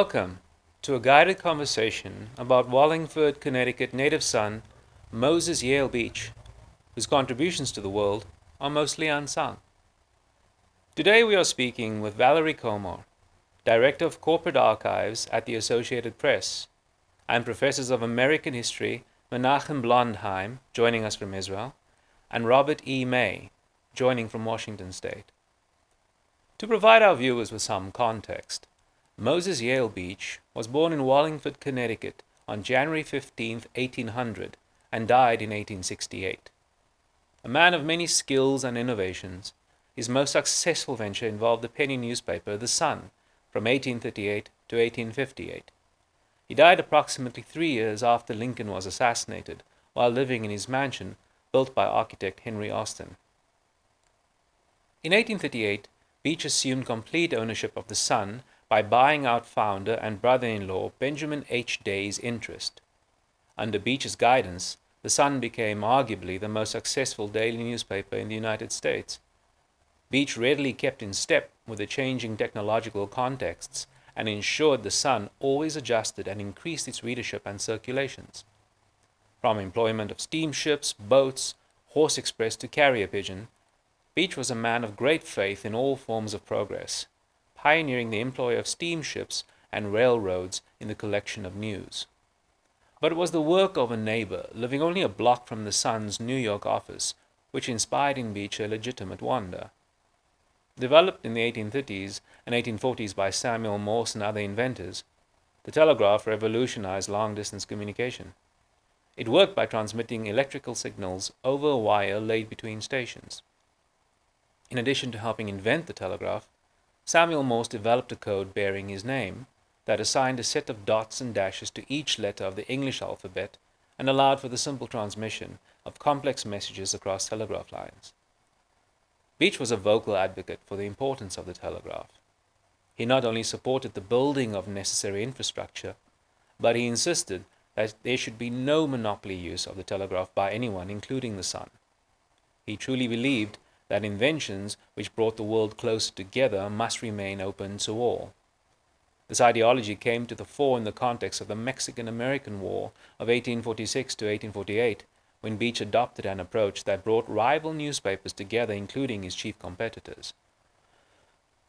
Welcome to a guided conversation about Wallingford, Connecticut native son Moses Yale Beach, whose contributions to the world are mostly unsung. Today we are speaking with Valerie Komor, Director of Corporate Archives at the Associated Press, and professors of American History Menahem Blondheim, joining us from Israel, and Robert E. May, joining from Washington State. To provide our viewers with some context, Moses Yale Beach was born in Wallingford, Connecticut on January 15, 1800, and died in 1868. A man of many skills and innovations, his most successful venture involved the penny newspaper The Sun from 1838 to 1858. He died approximately three years after Lincoln was assassinated, while living in his mansion built by architect Henry Austin. In 1838, Beach assumed complete ownership of The Sun by buying out founder and brother in law Benjamin H. Day's interest. Under Beach's guidance, The Sun became arguably the most successful daily newspaper in the United States. Beach readily kept in step with the changing technological contexts and ensured The Sun always adjusted and increased its readership and circulations. From employment of steamships, boats, horse express to carrier pigeon, Beach was a man of great faith in all forms of progress pioneering the employ of steamships and railroads in the collection of news. But it was the work of a neighbor living only a block from the Sun's New York office which inspired in Beach a legitimate wonder. Developed in the 1830s and 1840s by Samuel Morse and other inventors, the telegraph revolutionized long distance communication. It worked by transmitting electrical signals over a wire laid between stations. In addition to helping invent the telegraph, Samuel Morse developed a code bearing his name that assigned a set of dots and dashes to each letter of the English alphabet and allowed for the simple transmission of complex messages across telegraph lines. Beach was a vocal advocate for the importance of the telegraph. He not only supported the building of necessary infrastructure, but he insisted that there should be no monopoly use of the telegraph by anyone, including the Sun. He truly believed that inventions which brought the world closer together must remain open to all. This ideology came to the fore in the context of the Mexican American War of 1846 to 1848, when Beach adopted an approach that brought rival newspapers together, including his chief competitors.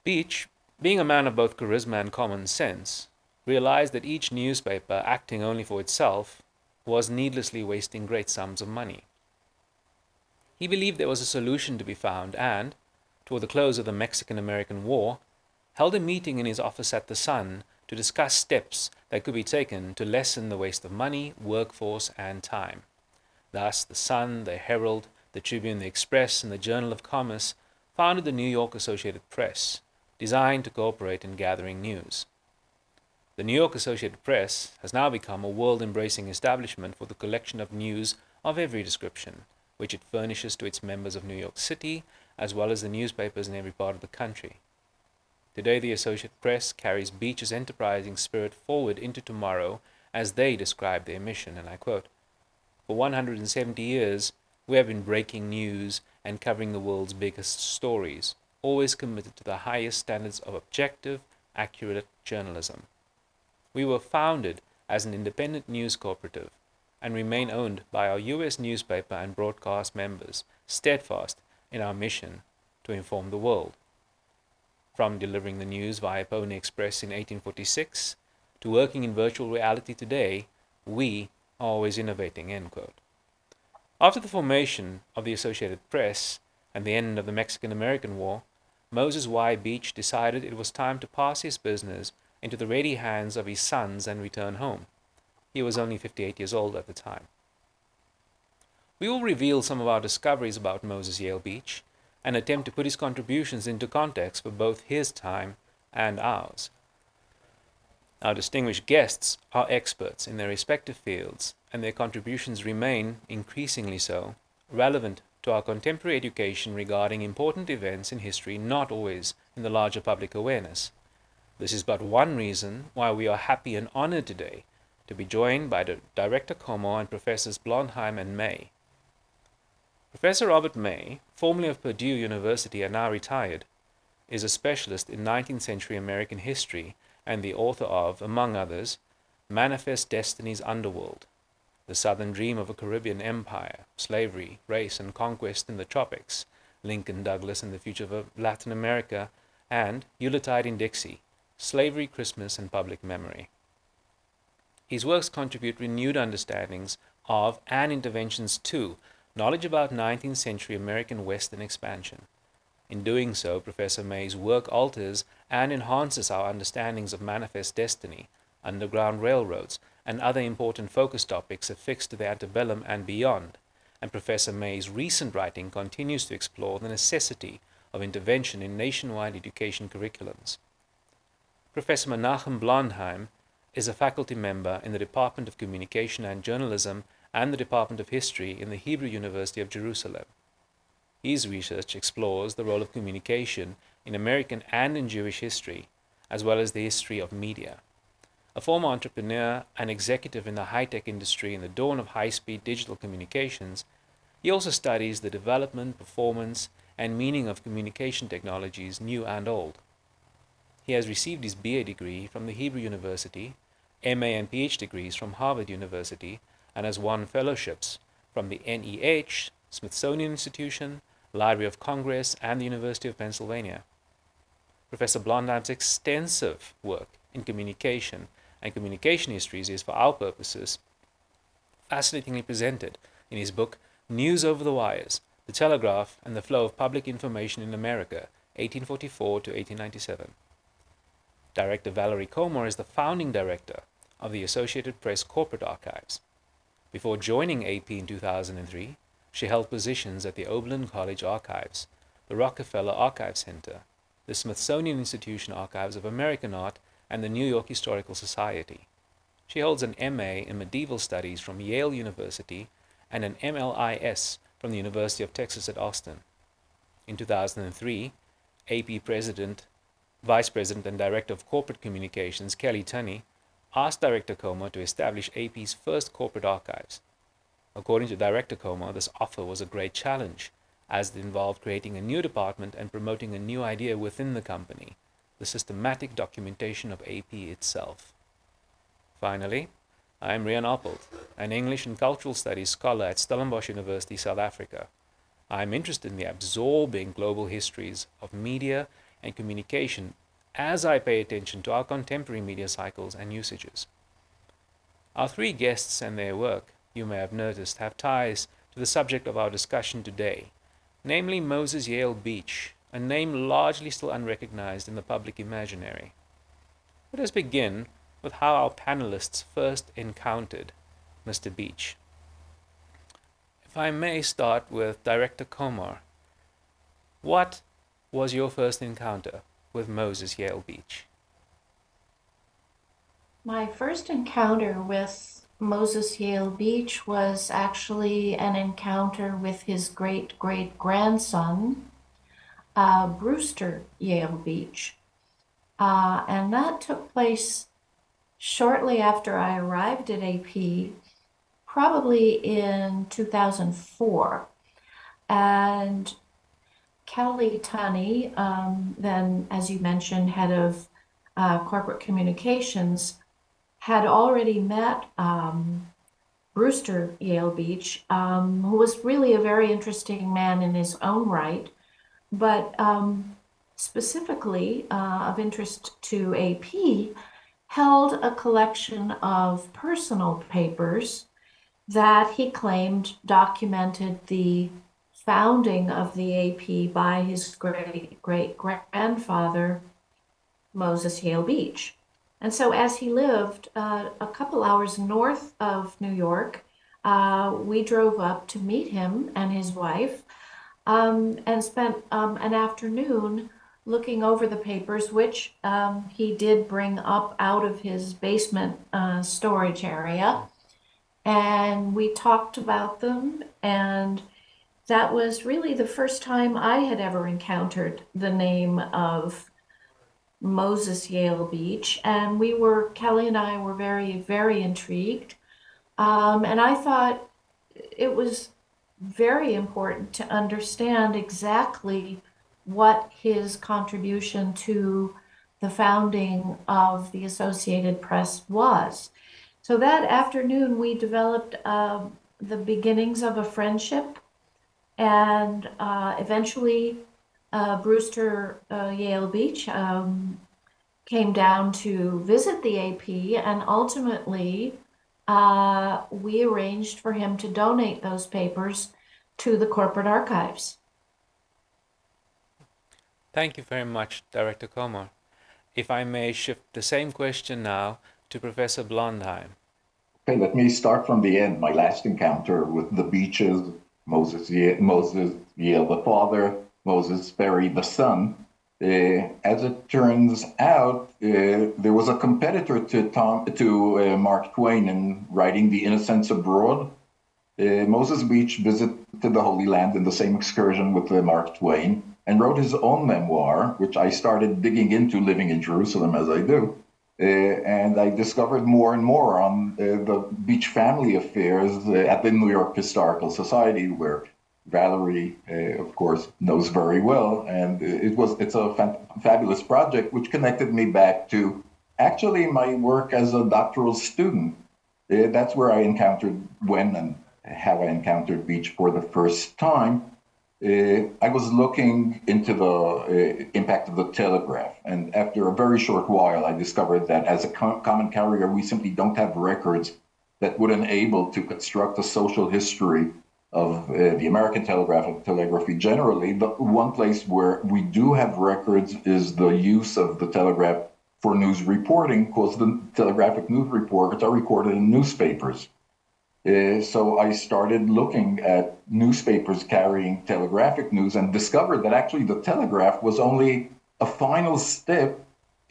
Beach, being a man of both charisma and common sense, realized that each newspaper, acting only for itself, was needlessly wasting great sums of money. He believed there was a solution to be found and, toward the close of the Mexican American War, held a meeting in his office at the Sun to discuss steps that could be taken to lessen the waste of money, workforce, and time. Thus, the Sun, the Herald, the Tribune, the Express, and the Journal of Commerce founded the New York Associated Press, designed to cooperate in gathering news. The New York Associated Press has now become a world embracing establishment for the collection of news of every description, which it furnishes to its members of New York City, as well as the newspapers in every part of the country. Today, the Associated Press carries Beach's enterprising spirit forward into tomorrow as they describe their mission, and I quote, For 170 years, we have been breaking news and covering the world's biggest stories, always committed to the highest standards of objective, accurate journalism. We were founded as an independent news cooperative and remain owned by our U.S. newspaper and broadcast members, steadfast in our mission to inform the world. From delivering the news via Pony Express in 1846 to working in virtual reality today, we are always innovating. End quote. After the formation of the Associated Press and the end of the Mexican American War, Moses Y. Beach decided it was time to pass his business into the ready hands of his sons and return home. He was only 58 years old at the time. We will reveal some of our discoveries about Moses Yale Beach and attempt to put his contributions into context for both his time and ours. Our distinguished guests are experts in their respective fields, and their contributions remain, increasingly so, relevant to our contemporary education regarding important events in history not always in the larger public awareness. This is but one reason why we are happy and honored today to be joined by the Director Komor and Professors Blondheim and May. Professor Robert May, formerly of Purdue University and now retired, is a specialist in 19th century American history and the author of, among others, Manifest Destiny's Underworld, The Southern Dream of a Caribbean Empire, Slavery, Race, and Conquest in the Tropics, Lincoln Douglas and the Future of Latin America, and Yuletide in Dixie, Slavery, Christmas, and Public Memory. His works contribute renewed understandings of and interventions to knowledge about 19th century American Western expansion. In doing so, Professor May's work alters and enhances our understandings of manifest destiny, underground railroads, and other important focus topics affixed to the antebellum and beyond, and Professor May's recent writing continues to explore the necessity of intervention in nationwide education curriculums. Professor Menahem Blondheim is a faculty member in the Department of Communication and Journalism and the Department of History in the Hebrew University of Jerusalem. His research explores the role of communication in American and in Jewish history, as well as the history of media. A former entrepreneur and executive in the high tech industry in the dawn of high speed digital communications, he also studies the development, performance, and meaning of communication technologies, new and old. He has received his BA degree from the Hebrew University, MA and PhD degrees from Harvard University, and has won fellowships from the NEH, Smithsonian Institution, Library of Congress, and the University of Pennsylvania. Professor Blondheim's extensive work in communication and communication histories is, for our purposes, fascinatingly presented in his book News Over the Wires The Telegraph and the Flow of Public Information in America, 1844 to 1897. Director Valerie Komor is the founding director of the Associated Press Corporate Archives. Before joining AP in 2003, she held positions at the Oberlin College Archives, the Rockefeller Archive Center, the Smithsonian Institution Archives of American Art, and the New York Historical Society. She holds an MA in Medieval Studies from Yale University and an MLIS from the University of Texas at Austin. In 2003, AP President, Vice President, and Director of Corporate Communications Kelly Tunney asked Director Komor to establish AP's first corporate archives. According to Director Komor, this offer was a great challenge, as it involved creating a new department and promoting a new idea within the company, the systematic documentation of AP itself. Finally, I am Rian Oppold, an English and Cultural Studies scholar at Stellenbosch University, South Africa. I am interested in the absorbing global histories of media and communication as I pay attention to our contemporary media cycles and usages. Our three guests and their work you may have noticed, have ties to the subject of our discussion today, namely Moses Yale Beach, a name largely still unrecognized in the public imaginary. Let us begin with how our panelists first encountered Mr. Beach. If I may start with Director Komor, what was your first encounter with Moses Yale Beach? My first encounter with Moses Yale Beach was actually an encounter with his great great grandson, uh, Brewster Yale Beach. Uh, and that took place shortly after I arrived at AP, probably in 2004. And Kelly Tunney, um, then, as you mentioned, head of uh, corporate communications, had already met um, Brewster Yale Beach, um, who was really a very interesting man in his own right, but um, specifically uh, of interest to AP, held a collection of personal papers that he claimed documented the founding of the AP by his great great grandfather, Moses Yale Beach. And so, as he lived uh, a couple hours north of New York, uh, we drove up to meet him and his wife um, and spent um, an afternoon looking over the papers, which um, he did bring up out of his basement uh, storage area. And we talked about them, and that was really the first time I had ever encountered the name of Moses Yale Beach. And we were, Kelly and I were very, very intrigued. Um, and I thought it was very important to understand exactly what his contribution to the founding of the Associated Press was. So that afternoon, we developed uh, the beginnings of a friendship, and uh, eventually, uh, Brewster uh, Yale Beach um, came down to visit the AP, and ultimately, uh, we arranged for him to donate those papers to the corporate archives. Thank you very much, Director Komor. If I may shift the same question now to Professor Blondheim. Okay, let me start from the end. My last encounter with the beaches, Moses, Ye- Moses Yale the father, Moses Sperry the son. Uh, as it turns out, uh, there was a competitor to Tom to uh, Mark Twain in writing *The Innocents Abroad*. Moses Beach visited the Holy Land in the same excursion with Mark Twain and wrote his own memoir, which I started digging into living in Jerusalem as I do. Uh, and I discovered more and more on uh, the beach family affairs uh, at the New York Historical Society, where Valerie, uh, of course, knows very well. And it was it's a fa- fabulous project which connected me back to actually my work as a doctoral student. Uh, that's where I encountered when and how I encountered beach for the first time. Uh, I was looking into the uh, impact of the telegraph, and after a very short while, I discovered that as a com- common carrier, we simply don't have records that would enable to construct a social history of uh, the American telegraph and telegraphy generally. But one place where we do have records is the use of the telegraph for news reporting, because the telegraphic news reports are recorded in newspapers. Uh, so I started looking at newspapers carrying telegraphic news and discovered that actually the telegraph was only a final step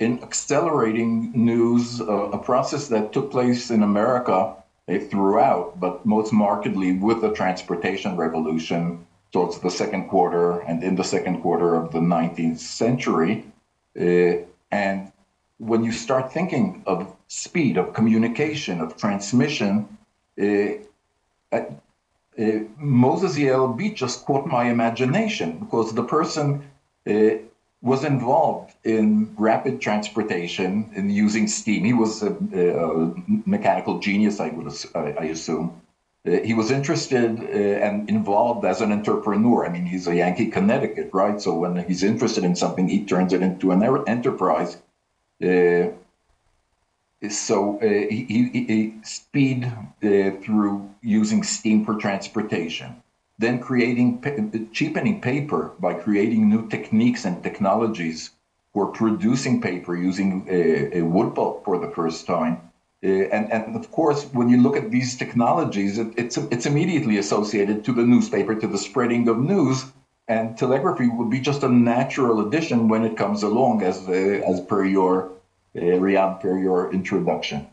in accelerating news, uh, a process that took place in America uh, throughout, but most markedly with the transportation revolution towards the second quarter and in the second quarter of the 19th century. Uh, and when you start thinking of speed, of communication, of transmission, Moses Yale Beach just caught my imagination because the person uh, was involved in rapid transportation and using steam. He was a, a mechanical genius, I would I assume. Uh, he was interested uh, and involved as an entrepreneur. I mean, he's a Yankee, Connecticut, right? So when he's interested in something, he turns it into an enterprise. Uh, so uh, he, he, he, speed uh, through using steam for transportation, then creating cheapening paper by creating new techniques and technologies for producing paper using a, a wood pulp for the first time. Uh, and, and of course, when you look at these technologies, it, it's, it's immediately associated to the newspaper, to the spreading of news, and telegraphy would be just a natural addition when it comes along, as, uh, as per your uh, Rian, for your introduction.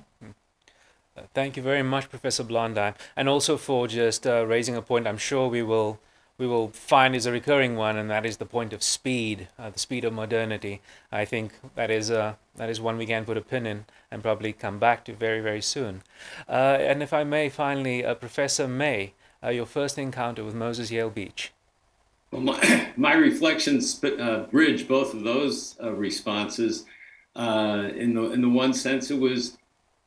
Uh, thank you very much, Professor Blondheim, and also for just uh, raising a point I'm sure we will we will find is a recurring one, and that is the point of speed, uh, the speed of modernity. I think that is uh, that is one we can put a pin in and probably come back to very very soon. Uh, and if I may, finally, Professor May, your first encounter with Moses Yale Beach. Well, my, my reflections bridge both of those responses. Uh, in the in the one sense, it was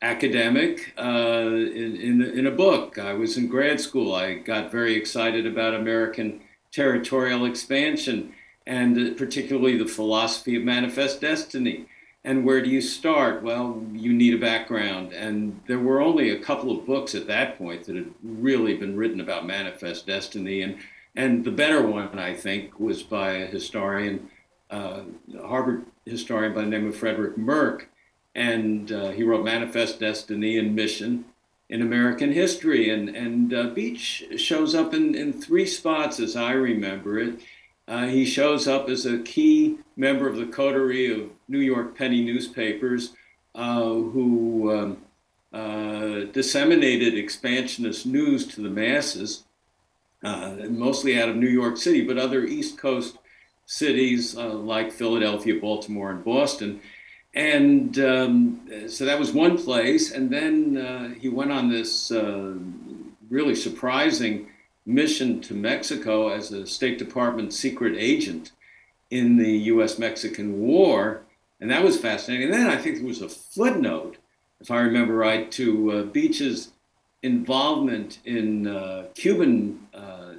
academic uh, in in, in a book. I was in grad school. I got very excited about American territorial expansion and particularly the philosophy of manifest destiny. And where do you start? Well, you need a background. And there were only a couple of books at that point that had really been written about manifest destiny. And And the better one, I think, was by a historian, uh, Harvard historian by the name of Frederick Merk. And uh, he wrote Manifest Destiny and Mission in American History. And, and uh, Beach shows up in, in three spots, as I remember it. Uh, he shows up as a key member of the coterie of New York penny newspapers uh, who um, uh, disseminated expansionist news to the masses, uh, mostly out of New York City, but other East Coast cities uh, like Philadelphia, Baltimore, and Boston. And um, so that was one place. And then uh, he went on this really surprising mission to Mexico as a State Department secret agent in the US Mexican War. And that was fascinating. And then I think there was a footnote, if I remember right, to uh, Beach's involvement in uh, Cuban uh, uh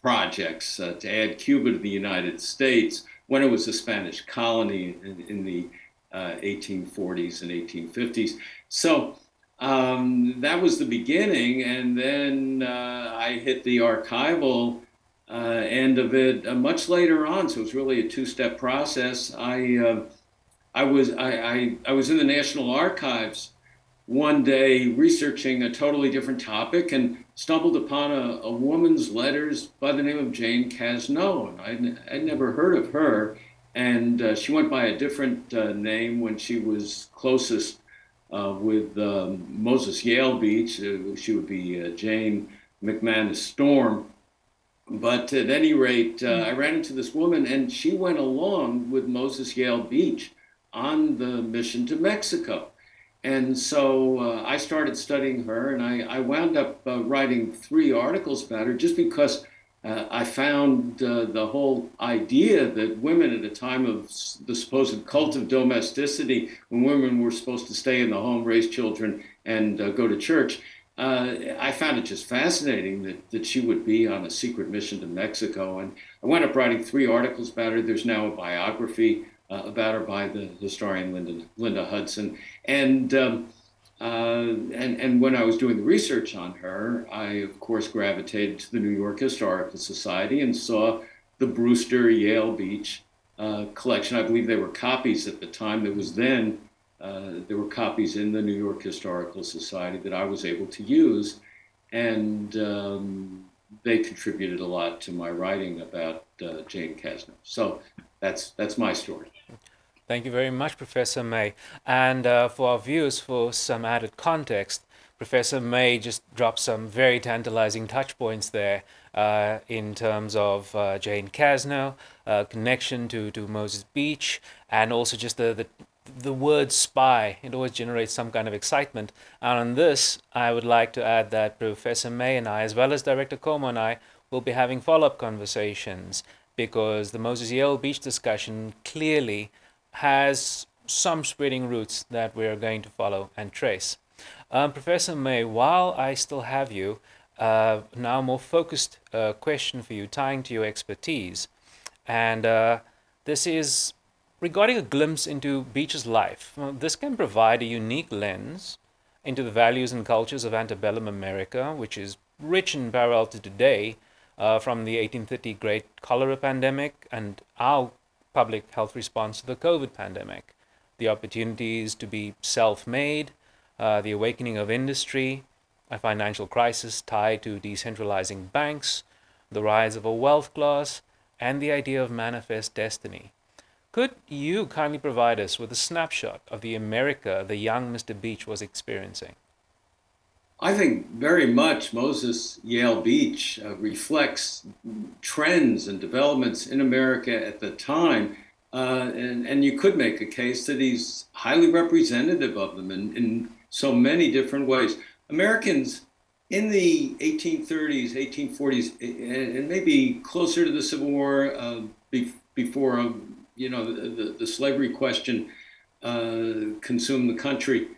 projects uh, to add Cuba to the United States when it was a Spanish colony in, in the 1840s uh, and 1850s. So um, that was the beginning, and then uh, I hit the archival uh, end of it uh, much later on. So it was really a two-step process. I uh, I was I, I, I was in the National Archives one day researching a totally different topic and stumbled upon a, a woman's letters by the name of Jane Cazneau, and I'd, I'd never heard of her. And uh, she went by a different uh, name when she was closest uh, with um, Moses Yale Beach. Uh, she would be uh, Jane McManus Storm. But at any rate, uh, I ran into this woman, and she went along with Moses Yale Beach on the mission to Mexico. And so uh, I started studying her, and I, I wound up uh, writing three articles about her just because uh, I found uh, the whole idea that women at a time of the supposed cult of domesticity, when women were supposed to stay in the home, raise children, and uh, go to church, uh, I found it just fascinating that, that she would be on a secret mission to Mexico. And I wound up writing three articles about her. There's now a biography uh, about her by the historian Linda, Linda Hudson. And um, uh, and, and when I was doing the research on her, I, of course, gravitated to the New York Historical Society and saw the Brewster Yale Beach uh, collection. I believe they were copies at the time. That was then, uh, there were copies in the New York Historical Society that I was able to use. And um, they contributed a lot to my writing about uh, Jane Cazneau. So that's, that's my story. Thank you very much, Professor May. And uh, for our viewers, for some added context, Professor May just dropped some very tantalizing touch points there uh, in terms of uh, Jane Cazneau, uh, connection to, to Moses Beach, and also just the, the, the word spy. It always generates some kind of excitement. And on this, I would like to add that Professor May and I, as well as Director Komor and I, will be having follow up conversations because the Moses Yale Beach discussion clearly has some spreading roots that we're going to follow and trace. Um, Professor May, while I still have you, uh, now more focused uh, question for you, tying to your expertise. And uh, this is regarding a glimpse into Beach's life. Well, this can provide a unique lens into the values and cultures of antebellum America, which is rich in parallel to today, uh, from the 1830 Great Cholera Pandemic and our public health response to the COVID pandemic, the opportunities to be self made, uh, the awakening of industry, a financial crisis tied to decentralizing banks, the rise of a wealth class, and the idea of manifest destiny. Could you kindly provide us with a snapshot of the America the young Mr. Beach was experiencing? I think very much Moses Yale Beach uh, reflects trends and developments in America at the time. Uh, and, and you could make a case that he's highly representative of them in, in so many different ways. Americans in the 1830s, 1840s, and, and maybe closer to the Civil War, uh, be, before um, you know the, the, the slavery question uh, consumed the country.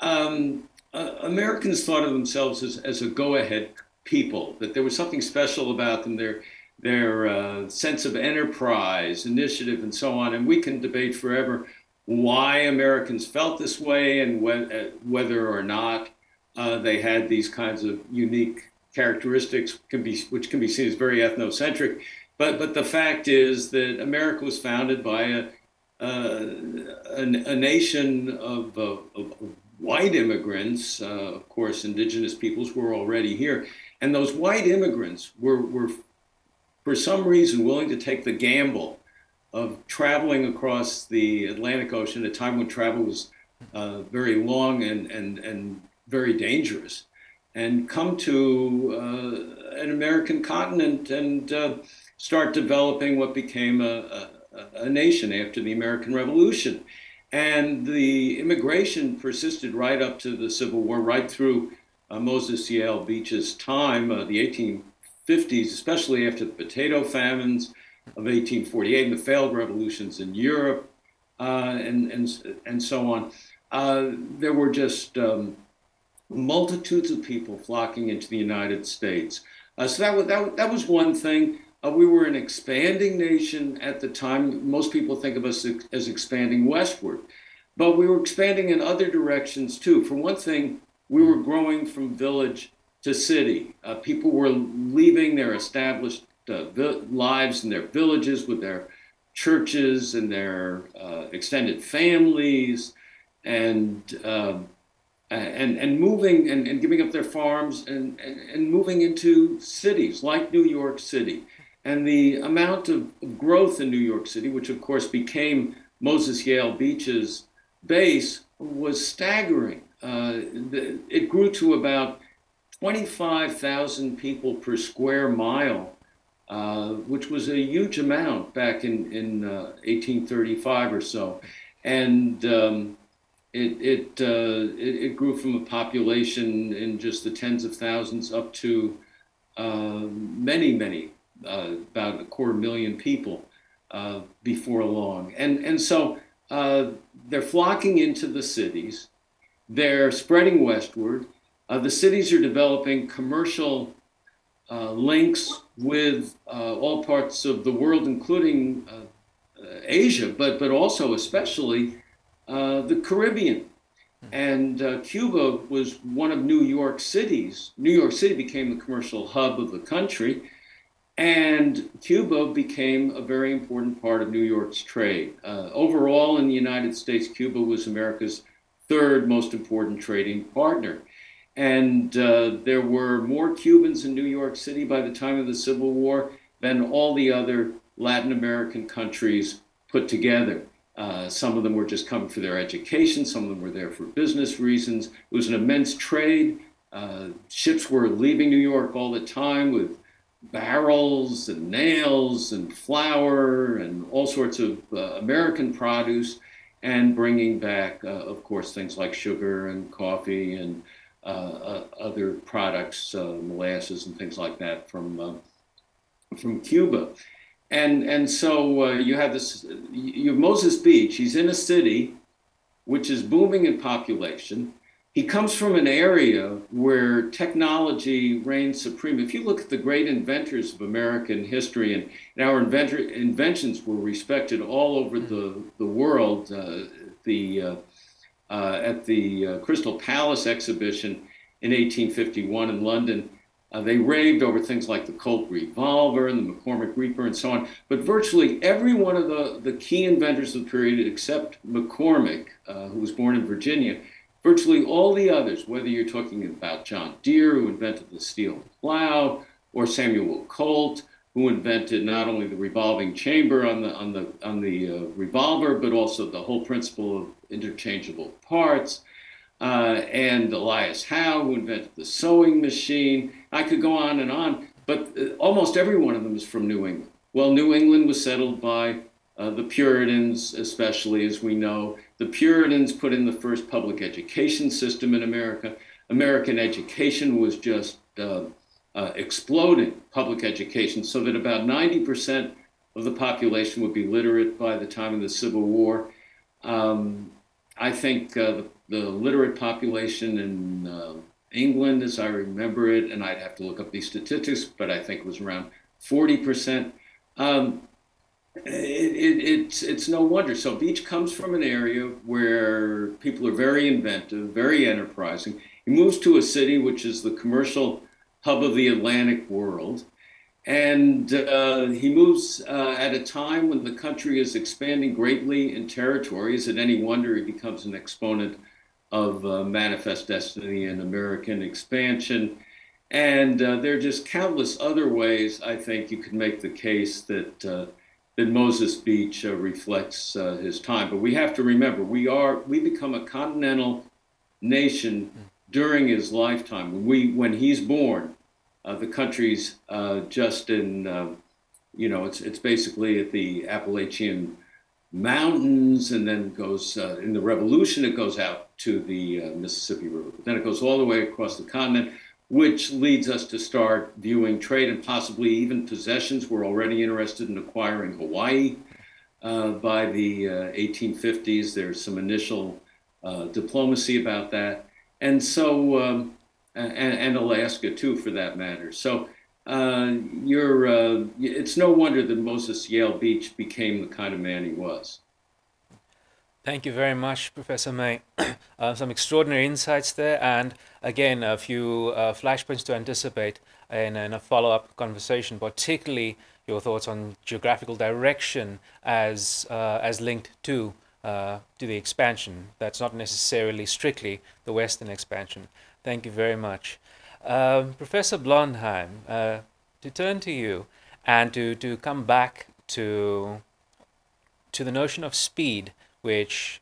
Um, uh, Americans thought of themselves as, as a go-ahead people, that there was something special about them, their, their uh, sense of enterprise, initiative, and so on. And we can debate forever why Americans felt this way and wh- uh, whether or not uh, they had these kinds of unique characteristics can be, which can be seen as very ethnocentric. But but the fact is that America was founded by a uh, a, a, nation of, of, of white immigrants. Uh, of course, indigenous peoples were already here, and those white immigrants were were for some reason willing to take the gamble of traveling across the Atlantic Ocean at a time when travel was uh, very long and, and, and very dangerous, and come to uh, an American continent and uh, start developing what became a, a, a, nation after the American Revolution. And the immigration persisted right up to the Civil War, right through uh, Moses Yale Beach's time, uh, the 1850s, especially after the potato famines of 1848 and the failed revolutions in Europe, uh, and, and, and so on. Uh, there were just um, multitudes of people flocking into the United States. Uh, so that was, that, that was one thing. Uh, we were an expanding nation at the time. Most people think of us as expanding westward, but we were expanding in other directions too. For one thing, we were growing from village to city. Uh, people were leaving their established uh, lives in their villages with their churches and their uh, extended families and um, and and moving and, and giving up their farms and, and, and moving into cities like New York City. And the amount of, growth in New York City, which of course became Moses Yale Beach's base, was staggering. Uh, it grew to about 25,000 people per square mile, uh, which was a huge amount back in, in uh, 1835 or so. And um, it it, uh, it, it grew from a population in just the tens of thousands up to uh, many many about a quarter million people uh, before long, and and so uh, they're flocking into the cities, they're spreading westward. Uh, the cities are developing commercial links with all parts of the world, including Asia, but but also especially uh, the Caribbean. And uh, Cuba was one of New York City's. New York City became the commercial hub of the country, and Cuba became a very important part of New York's trade. Uh, overall, in the United States, Cuba was America's third most important trading partner. And uh, there were more Cubans in New York City by the time of the Civil War than all the other Latin American countries put together. Uh, some of them were just coming for their education. Some of them were there for business reasons. It was an immense trade. Uh, ships were leaving New York all the time with barrels and nails and flour and all sorts of uh, American produce and bringing back, uh, of course, things like sugar and coffee and uh, uh, other products, molasses and things like that from, from Cuba and and so uh, you have this you have Moses Beach. He's in a city which is booming in population. He comes from an area where technology reigns supreme. If you look at the great inventors of American history, and, and our inventor, inventions were respected all over the, the world, uh, the, uh, uh at the uh, Crystal Palace exhibition in 1851 in London, uh, they raved over things like the Colt revolver and the McCormick Reaper and so on. But virtually every one of the, the key inventors of the period, except McCormick, uh, who was born in Virginia, virtually all the others, whether you're talking about John Deere, who invented the steel plow, or Samuel Colt, who invented not only the revolving chamber on the on the on the uh, revolver, but also the whole principle of interchangeable parts uh, and Elias Howe, who invented the sewing machine. I could go on and on, but uh, almost every one of them is from New England. Well, New England was settled by uh, the Puritans, especially as we know. The Puritans put in the first public education system in America. American education was just uh, uh exploding, public education, so that about 90% of the population would be literate by the time of the Civil War. Um, I think uh, the the literate population in uh, England, as I remember it, and I'd have to look up these statistics, but I think it was around 40%. Um, it, it, it's, it's no wonder. So Beach comes from an area where people are very inventive, very enterprising. He moves to a city which is the commercial hub of the Atlantic world. And uh, he moves uh, at a time when the country is expanding greatly in territory. Is it any wonder he becomes an exponent of uh, manifest destiny and American expansion? And uh, there are just countless other ways I think you could make the case that uh, that Moses Beach uh, reflects his time. But we have to remember we are we become a continental nation during his lifetime. When we when he's born, uh, the country's uh, just in, uh, you know, it's it's basically at the Appalachian Mountains, and then goes uh, in the Revolution. It goes out to the uh, Mississippi River. Then it goes all the way across the continent, which leads us to start viewing trade and possibly even possessions. We're already interested in acquiring Hawaii. Uh, by the 1850s, there's some initial diplomacy about that, and so. Um, and, and Alaska too, for that matter. So uh, you're, uh, it's no wonder that Moses Yale Beach became the kind of man he was. Thank you very much, Professor May. uh, some extraordinary insights there, and again, a few uh, flashpoints to anticipate in, in a follow up conversation, particularly your thoughts on geographical direction as, uh, as linked to, uh, to the expansion. That's not necessarily strictly the Western expansion. Thank you very much. Um, Professor Blondheim, uh, to turn to you and to, to come back to, to the notion of speed, which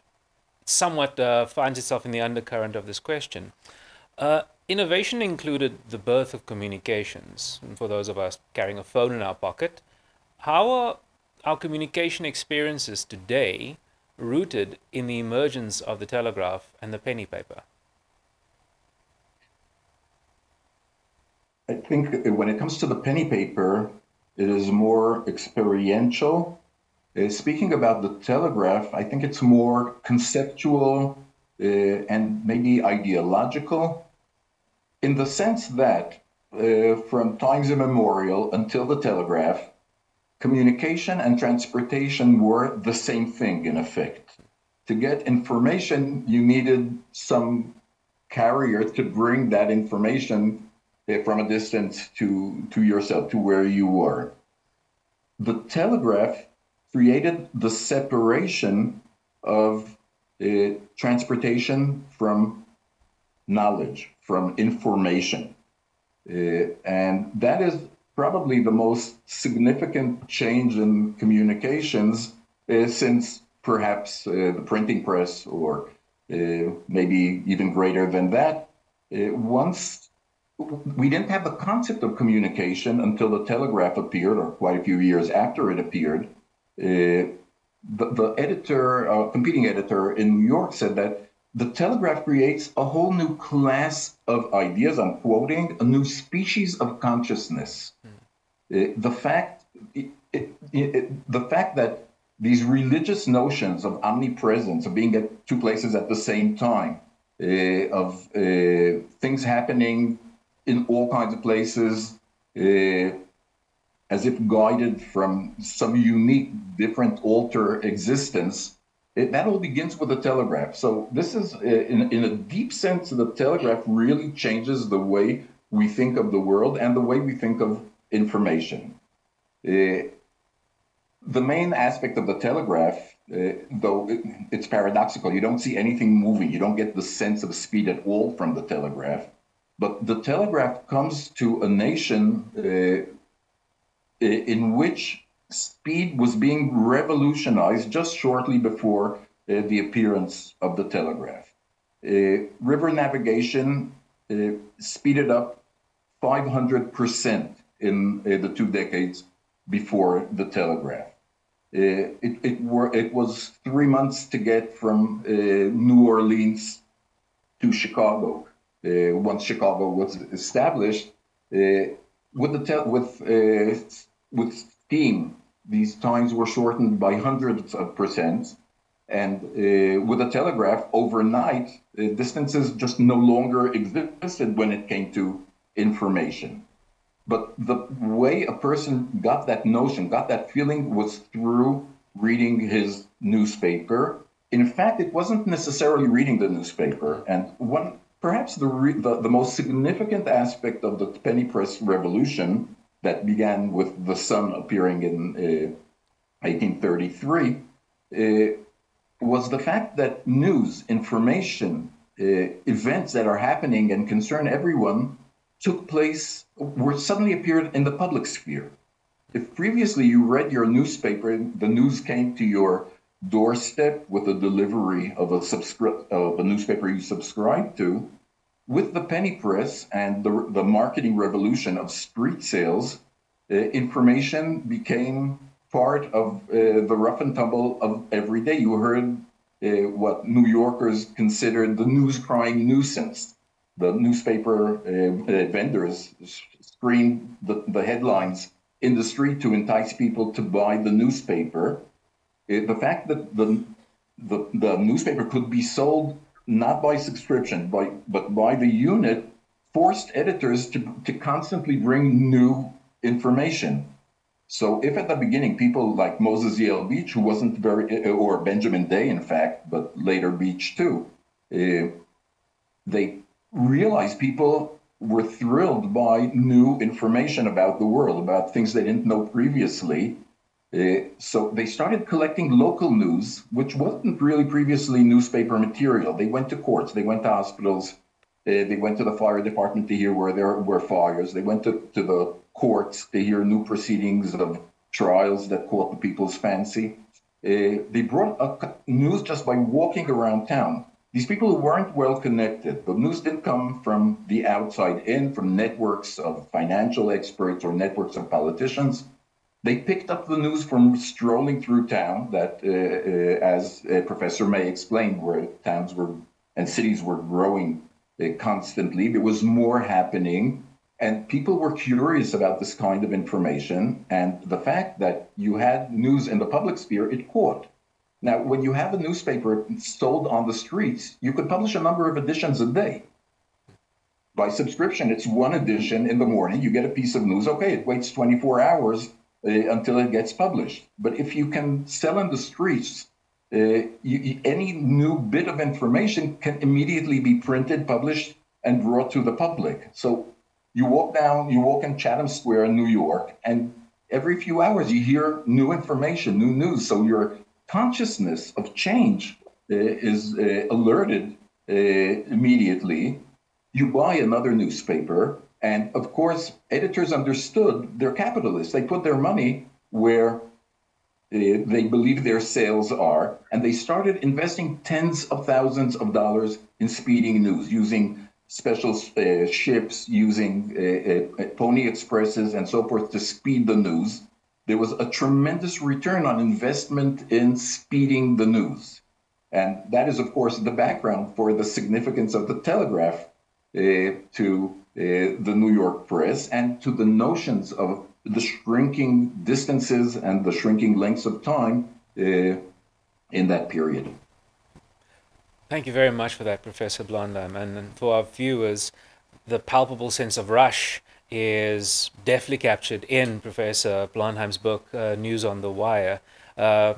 somewhat uh, finds itself in the undercurrent of this question. Uh, innovation included the birth of communications. And for those of us carrying a phone in our pocket, how are our communication experiences today rooted in the emergence of the telegraph and the penny paper? I think when it comes to the penny paper, it is more experiential. Uh, speaking about the telegraph, I think it's more conceptual uh, and maybe ideological in the sense that uh, from times immemorial until the telegraph, communication and transportation were the same thing in effect. To get information, you needed some carrier to bring that information from a distance to, to yourself, to where you were. The telegraph created the separation of uh, transportation from knowledge, from information. Uh, and that is probably the most significant change in communications uh, since perhaps uh, the printing press, or uh, maybe even greater than that. Uh, once we didn't have the concept of communication until the telegraph appeared, or quite a few years after it appeared. Uh, the, the, editor, uh, competing editor in New York, said that the telegraph creates a whole new class of ideas. I'm quoting a new species of consciousness. Mm. The fact, it, it, the fact that these religious notions of omnipresence, of being at two places at the same time, uh, of uh, things happening in all kinds of places, uh, as if guided from some unique, different alter existence. It, that all begins with the telegraph. So this is, uh, in, in a deep sense, the telegraph really changes the way we think of the world and the way we think of information. Uh, the main aspect of the telegraph, uh, though it, it's paradoxical, you don't see anything moving. You don't get the sense of speed at all from the telegraph. But the telegraph comes to a nation uh, in which speed was being revolutionized just shortly before uh, the appearance of the telegraph. Uh, river navigation uh, speeded up 500% in uh, the two decades before the telegraph. Uh, it, it, were, it was three months to get from New Orleans to Chicago. Uh, once Chicago was established, uh, with the with uh, with steam, these times were shortened by hundreds of percent, and with the telegraph, overnight distances just no longer existed when it came to information. But the way a person got that notion, got that feeling, was through reading his newspaper. In fact, it wasn't necessarily reading the newspaper. And one perhaps the, re- the, the most significant aspect of the penny press revolution that began with the Sun appearing in uh, 1833 uh, was the fact that news, information, uh, events that are happening and concern everyone took place, were suddenly appeared in the public sphere. If previously you read your newspaper, the news came to your doorstep with a delivery of a subscri- of a newspaper you subscribe to, with the penny press and the, the marketing revolution of street sales, uh, information became part of uh, the rough and tumble of every day. You heard uh, what New Yorkers considered the news crying nuisance. The newspaper uh, uh, vendors screamed the, the headlines in the street to entice people to buy the newspaper. Uh, the fact that the, the, the newspaper could be sold not by subscription, by, but by the unit, forced editors to, to constantly bring new information. So if at the beginning people like Moses Yale Beach, who wasn't very, uh, or Benjamin Day, in fact, but later Beach too, uh, they realized people were thrilled by new information about the world, about things they didn't know previously. Uh, so they started collecting local news, which wasn't really previously newspaper material. They went to courts, they went to hospitals, uh, they went to the fire department to hear where there were fires, they went to, to the courts to hear new proceedings of trials that caught the people's fancy. Uh, they brought a, news just by walking around town. These people who weren't well connected, the news didn't come from the outside in, from networks of financial experts or networks of politicians. They picked up the news from strolling through town, that, uh, uh, as Professor May explained, where towns were and cities were growing uh, constantly. There was more happening. And people were curious about this kind of information. And the fact that you had news in the public sphere, it caught. Now, when you have a newspaper sold on the streets, you could publish a number of editions a day. By subscription, it's one edition in the morning. You get a piece of news. Okay, it waits 24 hours until it gets published. But if you can sell in the streets, uh, you, any new bit of information can immediately be printed, published, and brought to the public. So you walk down, you walk in Chatham Square in New York, and every few hours you hear new information, new news. So your consciousness of change uh, is uh, alerted uh, immediately. You buy another newspaper, and of course, editors understood they're capitalists. They put their money where uh, they believe their sales are, and they started investing tens of thousands of dollars in speeding news using special uh, ships using uh, uh, pony expresses and so forth to speed the news. There was a tremendous return on investment in speeding the news. And that is, of course, the background for the significance of the telegraph to the New York press and to the notions of the shrinking distances and the shrinking lengths of time uh, in that period. Thank you very much for that, Professor Blondheim. And for our viewers, the palpable sense of rush is deftly captured in Professor Blondheim's book, uh, News on the Wire. Uh,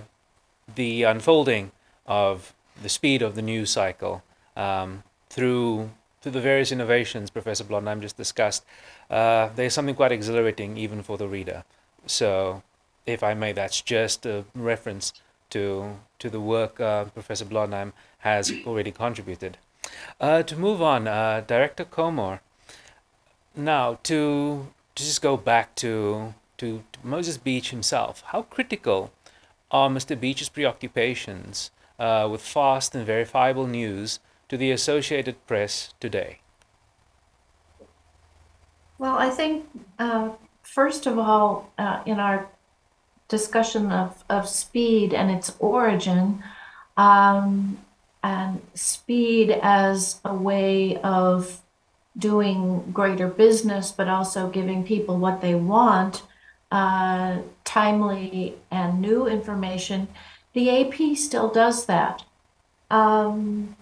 the unfolding of the speed of the news cycle um, through through the various innovations Professor Blondheim just discussed, uh, there's something quite exhilarating even for the reader. So, if I may, that's just a reference to to the work uh, Professor Blondheim has already contributed. Uh, to move on, uh, Director Komor. Now, to, to just go back to, to, to, Moses Beach himself, how critical are Mr. Beach's preoccupations uh, with fast and verifiable news to the Associated Press today? Well, I think, uh, first of all, uh, in our discussion of, of speed and its origin, um, and speed as a way of doing greater business, but also giving people what they want, uh, timely and new information, the AP still does that. Um,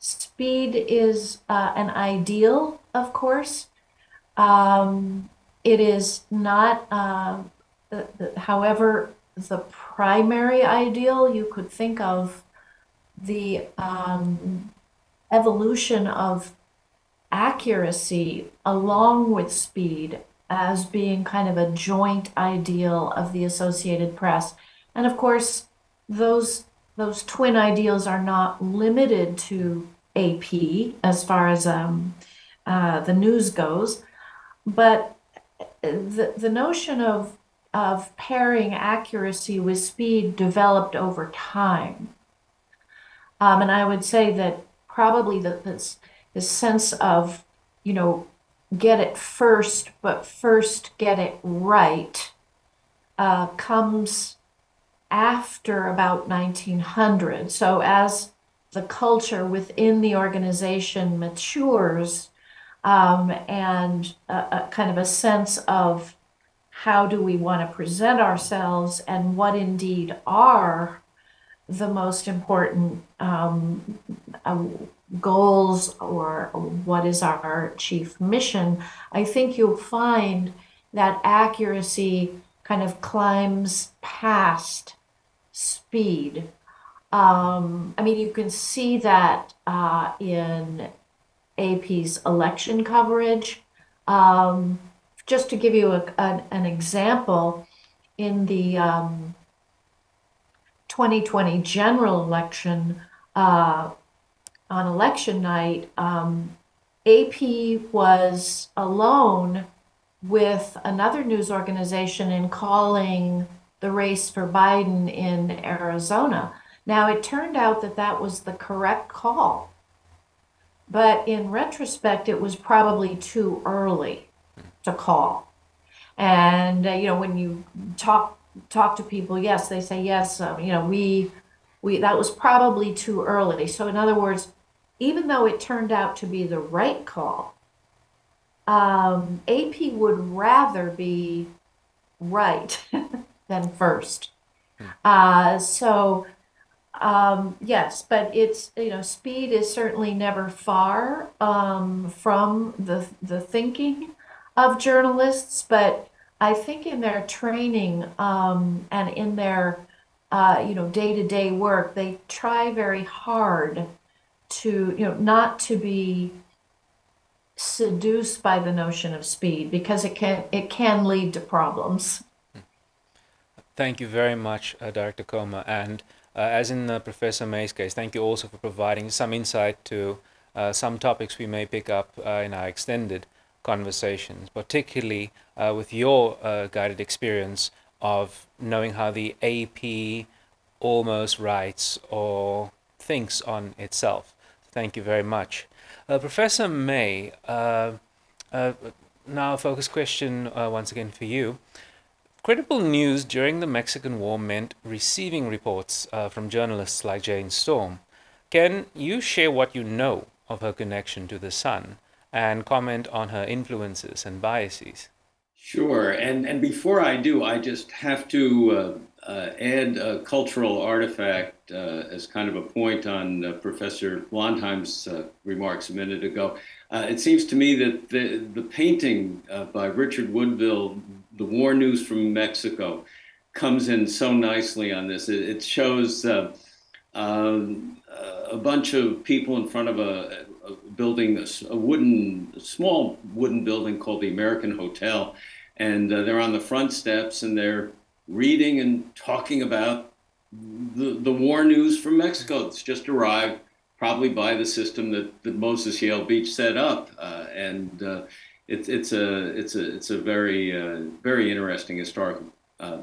speed is uh, an ideal, of course. Um, it is not, uh, however, the primary ideal you could think of the um, evolution of accuracy along with speed as being kind of a joint ideal of the Associated Press. And of course, those those twin ideals are not limited to AP as far as um, uh, the news goes, but the the notion of of pairing accuracy with speed developed over time. Um, and I would say that probably the, this, this sense of, you know, get it first, but first get it right uh, comes after about 1900. So as the culture within the organization matures um, and a, a kind of a sense of how do we want to present ourselves and what indeed are the most important um, uh, goals or what is our chief mission, I think you'll find that accuracy kind of climbs past speed. Um, I mean, you can see that uh, in AP's election coverage. Um, just to give you a, an, an example, in the um, 2020 general election, uh, on election night, um, AP was alone with another news organization in calling the race for Biden in Arizona. Now, it turned out that that was the correct call. But in retrospect, it was probably too early to call. And uh, you know, when you talk talk to people, yes, they say yes. Um, you know, we we that was probably too early. So in other words, even though it turned out to be the right call, um, AP would rather be right than first. Uh, so um, yes, but it's you know speed is certainly never far um, from the the thinking of journalists, but I think in their training um, and in their uh, you know day to day work, they try very hard to you know not to be seduced by the notion of speed because it can it can lead to problems. Thank you very much, uh, Director Komor, and uh, as in uh, Professor May's case, thank you also for providing some insight to uh, some topics we may pick up uh, in our extended conversations, particularly uh, with your guided experience of knowing how the AP almost writes or thinks on itself. Thank you very much. Professor May, now a focus question once again for you. Credible news during the Mexican War meant receiving reports from journalists like Jane Storm. Can you share what you know of her connection to the sun? and comment on her influences and biases. Sure. And, and before I do, I just have to uh, uh, add a cultural artifact uh, as kind of a point on uh, Professor Blondheim's uh, remarks a minute ago. Uh, it seems to me that the, the painting by Richard Woodville, The War News from Mexico, comes in so nicely on this. It, it shows um, a bunch of people in front of a, building, a, a wooden, a small wooden building called the American Hotel. And uh, they're on the front steps and they're reading and talking about the, the war news from Mexico. It's just arrived, probably by the system that, that Moses Yale Beach set up. Uh, and uh, it's it's a it's a it's a very uh, very interesting historical uh,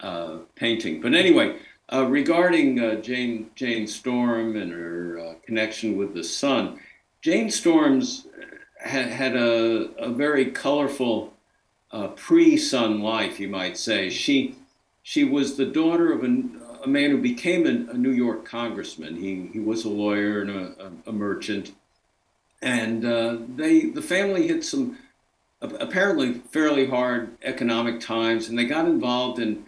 uh, painting. But anyway, uh, regarding uh, Jane Jane Storm and her uh, connection with the sun, Jane Storm's had, had a, a very colorful pre-sun life, you might say. She she was the daughter of a, a man who became a, a, New York congressman. He he was a lawyer and a, a merchant, and uh, they the family hit some apparently fairly hard economic times, and they got involved in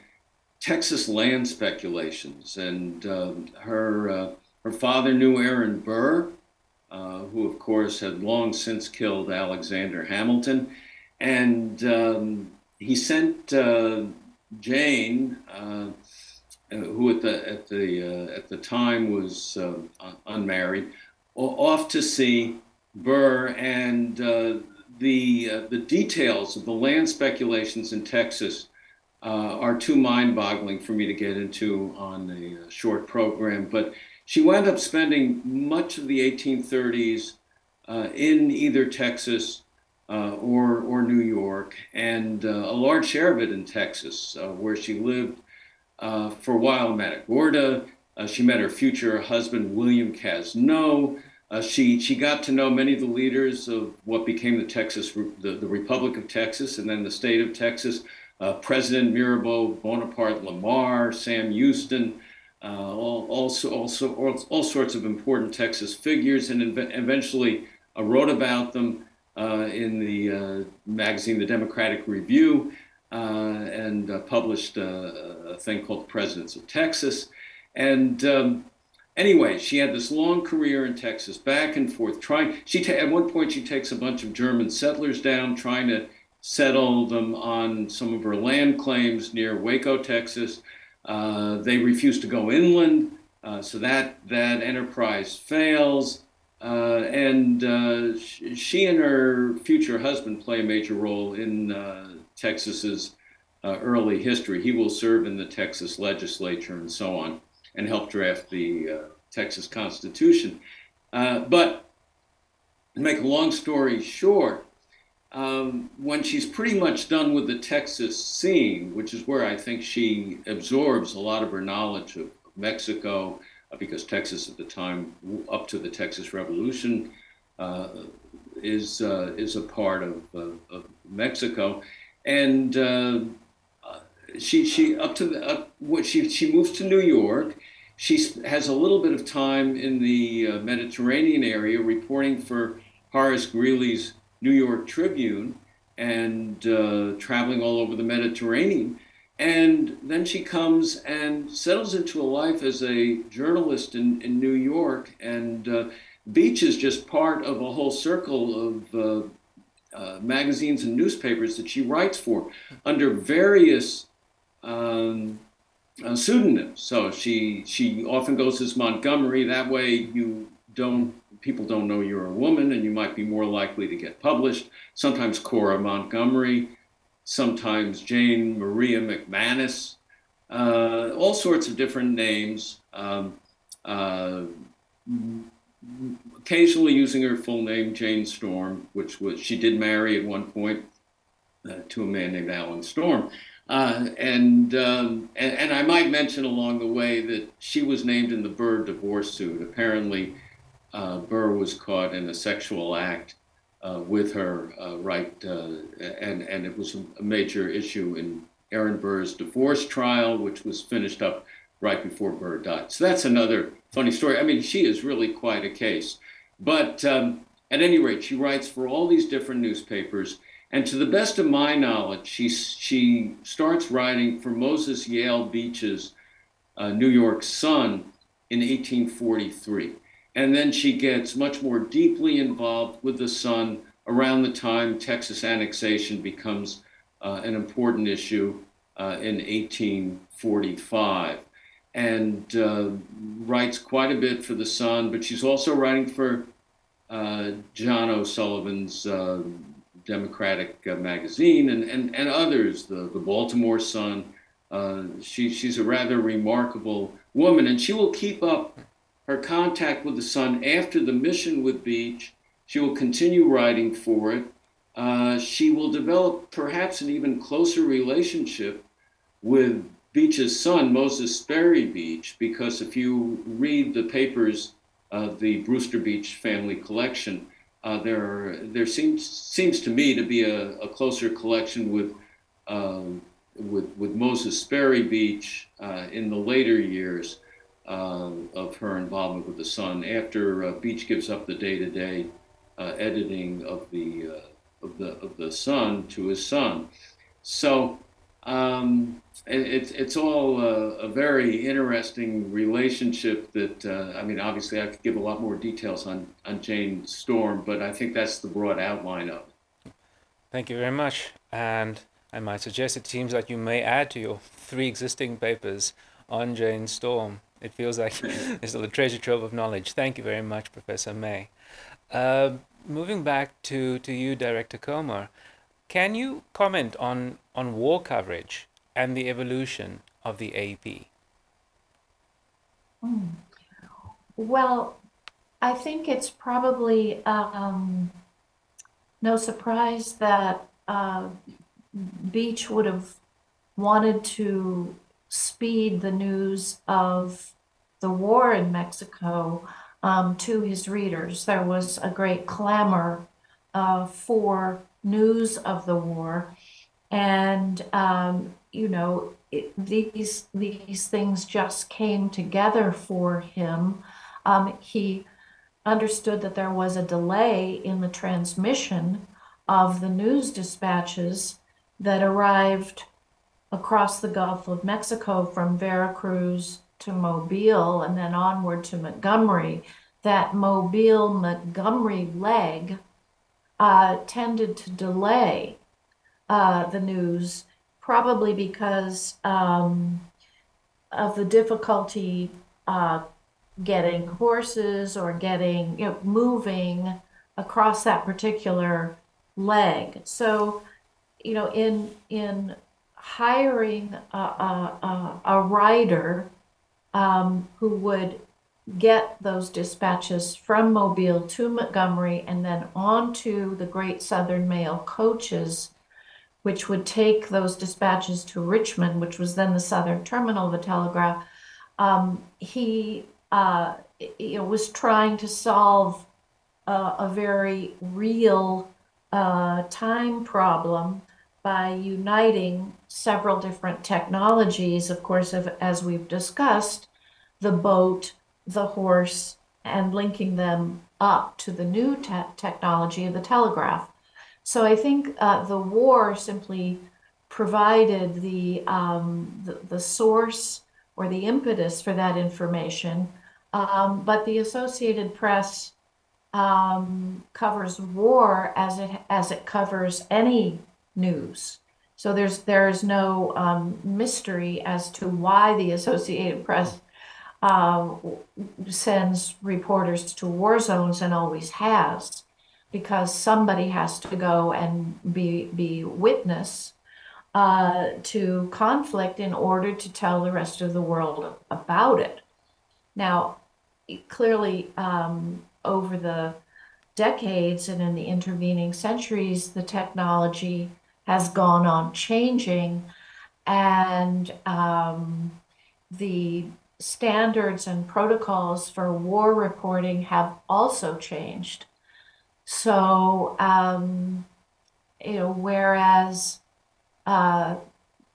Texas land speculations. And uh, her uh, her father knew Aaron Burr, uh, who of course had long since killed Alexander Hamilton, and um, he sent uh, Jane. Uh, who at the at the at the time was unmarried, off to see Burr and uh, the uh, the details of the land speculations in Texas uh, are too mind-boggling for me to get into on a, short program. But she wound up spending much of the 1830s uh, in either Texas uh, or or New York, and uh, a large share of it in Texas, where she lived for a while in Matagorda. she met her future husband William Cazneau. Uh, she she got to know many of the leaders of what became the Texas the, the Republic of Texas and then the state of Texas. Uh, President Mirabeau Bonaparte Lamar, Sam Houston, uh, all, also also all, all, sorts of important Texas figures, and eventually uh, wrote about them uh, in the uh, magazine The Democratic Review, and published a thing called Presidents of Texas, and um, Anyway, she had this long career in Texas, back and forth. Trying, she ta- at one point she takes a bunch of German settlers down, trying to settle them on some of her land claims near Waco, Texas. Uh, they refuse to go inland, uh, so that that enterprise fails. Uh, and uh, sh- she and her future husband play a major role in uh, Texas's uh, early history. He will serve in the Texas legislature and so on and helped draft the uh, Texas Constitution. Uh, but to make a long story short, um, when she's pretty much done with the Texas scene, which is where I think she absorbs a lot of her knowledge of Mexico, uh, because Texas at the time, up to the Texas Revolution, uh, is uh, is a part of, of Mexico, and uh, she she up to the up, what she she moves to New York. She has a little bit of time in the uh, Mediterranean area reporting for Horace Greeley's New York Tribune and uh, traveling all over the Mediterranean. And then she comes and settles into a life as a journalist in, in New York. And uh, Beach is just part of a whole circle of uh, uh, magazines and newspapers that she writes for under various um, uh, pseudonyms. So she she often goes as Montgomery. That way, you don't people don't know you're a woman, and you might be more likely to get published. Sometimes Cora Montgomery, sometimes Jane Maria McManus, uh, all sorts of different names. Um, uh, occasionally using her full name, Jane Storm, which was she did marry at one point uh, to a man named Alan Storm. Uh, and, um, and, and I might mention along the way that she was named in the Burr divorce suit. Apparently, uh, Burr was caught in a sexual act uh, with her, uh, right, uh, and and it was a major issue in Aaron Burr's divorce trial, which was finished up right before Burr died. So that's another funny story. I mean, she is really quite a case. But um, at any rate, she writes for all these different newspapers. And to the best of my knowledge, she, she starts writing for Moses Yale Beach's uh, New York Sun in 1843. And then she gets much more deeply involved with the Sun around the time Texas annexation becomes uh, an important issue uh, in 1845. And uh, writes quite a bit for the Sun, but she's also writing for uh, John O'Sullivan's uh, Democratic uh, magazine and, and, and others, the, the Baltimore Sun. Uh, she, she's a rather remarkable woman, and she will keep up her contact with the Sun after the mission with Beach. She will continue writing for it. Uh, she will develop perhaps an even closer relationship with Beach's son, Moses Sperry Beach, because if you read the papers of the Brewster Beach family collection, uh, there, there seems seems to me to be a, a closer collection with, um, with with Moses Sperry Beach uh, in the later years uh, of her involvement with the Sun. After uh, Beach gives up the day-to-day uh, editing of the uh, of the of the Sun to his son, so um, it, it's all a, a, very interesting relationship that, uh, I mean, obviously I could give a lot more details on, on Jane Storm, but I think that's the broad outline of it. Thank you very much. And I might suggest it seems like you may add to your three existing papers on Jane Storm it feels like still a treasure trove of knowledge. Thank you very much, Professor May. Uh, moving back to, to you, Director Komor, can you comment on, on war coverage and the evolution of the AP? Mm. Well, I think it's probably um, no surprise that uh, Beach would have wanted to speed the news of the war in Mexico um, to his readers. There was a great clamor uh, for news of the war. And, um, you know, it, these, these things just came together for him. Um, he understood that there was a delay in the transmission of the news dispatches that arrived across the Gulf of Mexico from Veracruz to Mobile and then onward to Montgomery, that Mobile Montgomery leg uh, tended to delay uh, the news, probably because um, of the difficulty uh, getting horses or getting you know, moving across that particular leg. So, you know, in in hiring a, a, a, writer um, who would get those dispatches from Mobile to Montgomery and then on to the Great Southern Mail coaches, which would take those dispatches to Richmond, which was then the southern terminal of the telegraph. Um, he uh, was trying to solve uh, a very real uh, time problem by uniting several different technologies, of course, as we've discussed, the boat, the horse, and linking them up to the new te- technology of the telegraph. So I think uh, the war simply provided the, um, the, the source or the impetus for that information, um, but the Associated Press um, covers war as it as it covers any news. So there's there's no um, mystery as to why the Associated Press uh, sends reporters to war zones and always has, because somebody has to go and be be witness uh, to conflict in order to tell the rest of the world about it. Now, clearly, um, over the decades and in the intervening centuries, the technology has gone on changing, and um, the standards and protocols for war reporting have also changed. So, um, you know, whereas uh,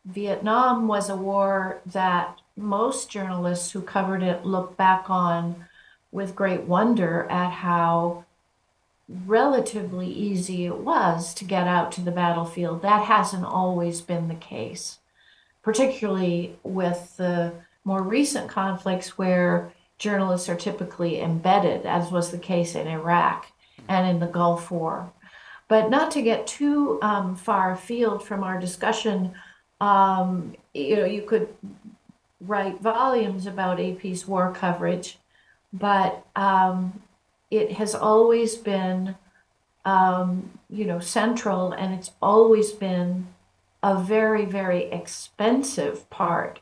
Vietnam was a war that most journalists who covered it look back on with great wonder at how relatively easy it was to get out to the battlefield. That hasn't always been the case, particularly with the more recent conflicts where journalists are typically embedded, as was the case in Iraq and in the Gulf War. But not to get too um, far afield from our discussion, um, you know, you could write volumes about AP's war coverage, but um, it has always been, um, you know, central, and it's always been a very, very expensive part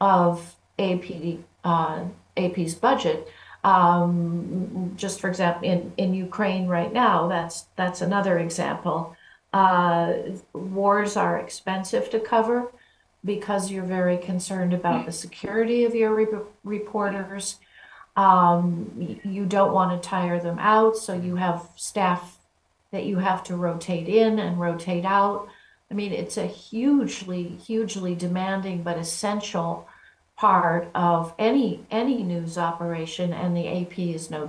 of AP uh, AP's budget. Um, just for example, in, in Ukraine right now, that's that's another example. Uh, wars are expensive to cover because you're very concerned about the security of your re- reporters. Um, you don't want to tire them out, so you have staff that you have to rotate in and rotate out. I mean, it's a hugely, hugely demanding but essential part of any any news operation, and the AP is no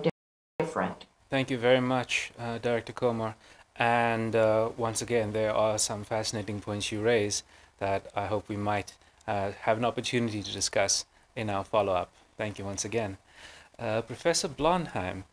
different. Thank you very much, uh, Director Komor. And uh, once again, there are some fascinating points you raise that I hope we might uh, have an opportunity to discuss in our follow up. Thank you once again. Uh, Professor Blondheim,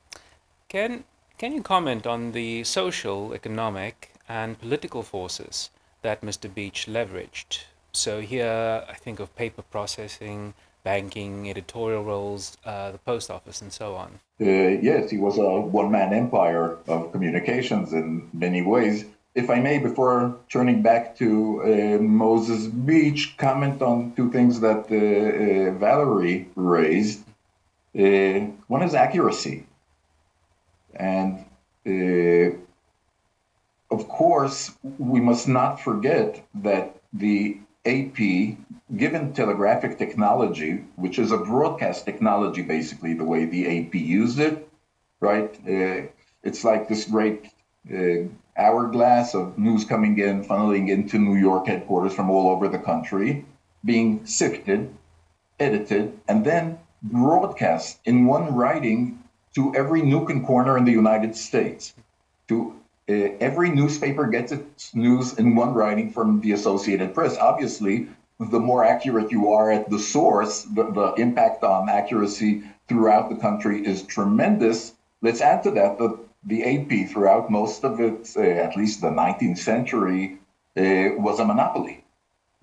can, can you comment on the social, economic, and political forces that Mr. Beach leveraged? So here I think of paper processing, banking, editorial roles, uh, the post office, and so on. Uh, yes, he was a one man empire of communications in many ways. If I may, before turning back to uh, Moses Beach, comment on two things that uh, uh, Valerie raised. Uh, one is accuracy. And of course, we must not forget that the AP, given telegraphic technology, which is a broadcast technology, basically, the way the AP used it, right? Uh, it's like this great uh, hourglass of news coming in, funneling into New York headquarters from all over the country, being sifted, edited, and then broadcast in one writing to every nook and corner in the United States, to every newspaper gets its news in one writing from the Associated Press. Obviously, the more accurate you are at the source, the, the impact on accuracy throughout the country is tremendous. Let's add to that the, the AP throughout most of its, uh, at least the 19th century, uh, was a monopoly.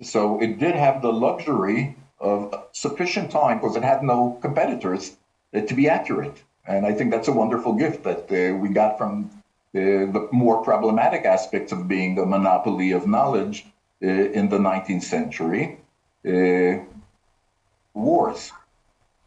So it did have the luxury of sufficient time because it had no competitors uh, to be accurate. And I think that's a wonderful gift that uh, we got from the more problematic aspects of being a monopoly of knowledge uh, in the 19th century uh, wars.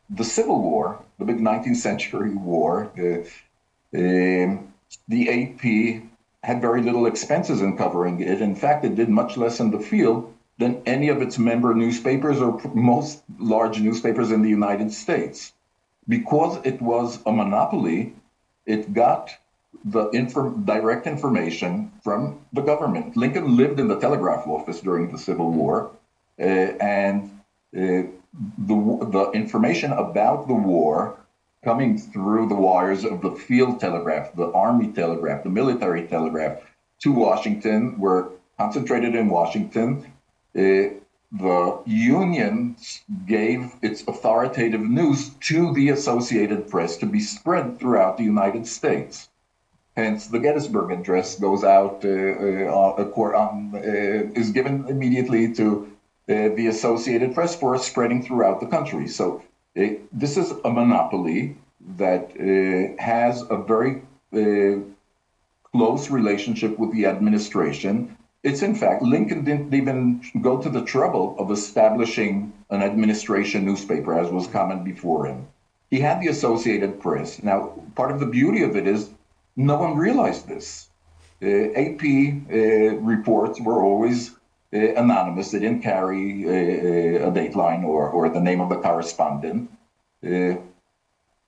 The Civil War, the big 19th century war, uh, um, the AP had very little expenses in covering it. In fact, it did much less in the field than any of its member newspapers or most large newspapers in the United States. Because it was a monopoly, it got the inform, direct information from the government. Lincoln lived in the telegraph office during the Civil War, uh, and uh, the, the information about the war coming through the wires of the field telegraph, the army telegraph, the military telegraph to Washington were concentrated in Washington. Uh, the Union gave its authoritative news to the Associated Press to be spread throughout the United States. Hence, the Gettysburg Address goes out, uh, uh, um, uh, is given immediately to the Associated Press for spreading throughout the country. So this is a monopoly that has a very close relationship with the administration. It's in fact, Lincoln didn't even go to the trouble of establishing an administration newspaper, as was common before him. He had the Associated Press. Now, part of the beauty of it is no one realized this. Uh, AP uh, reports were always uh, anonymous. They didn't carry uh, uh, a dateline or, or the name of the correspondent. Uh,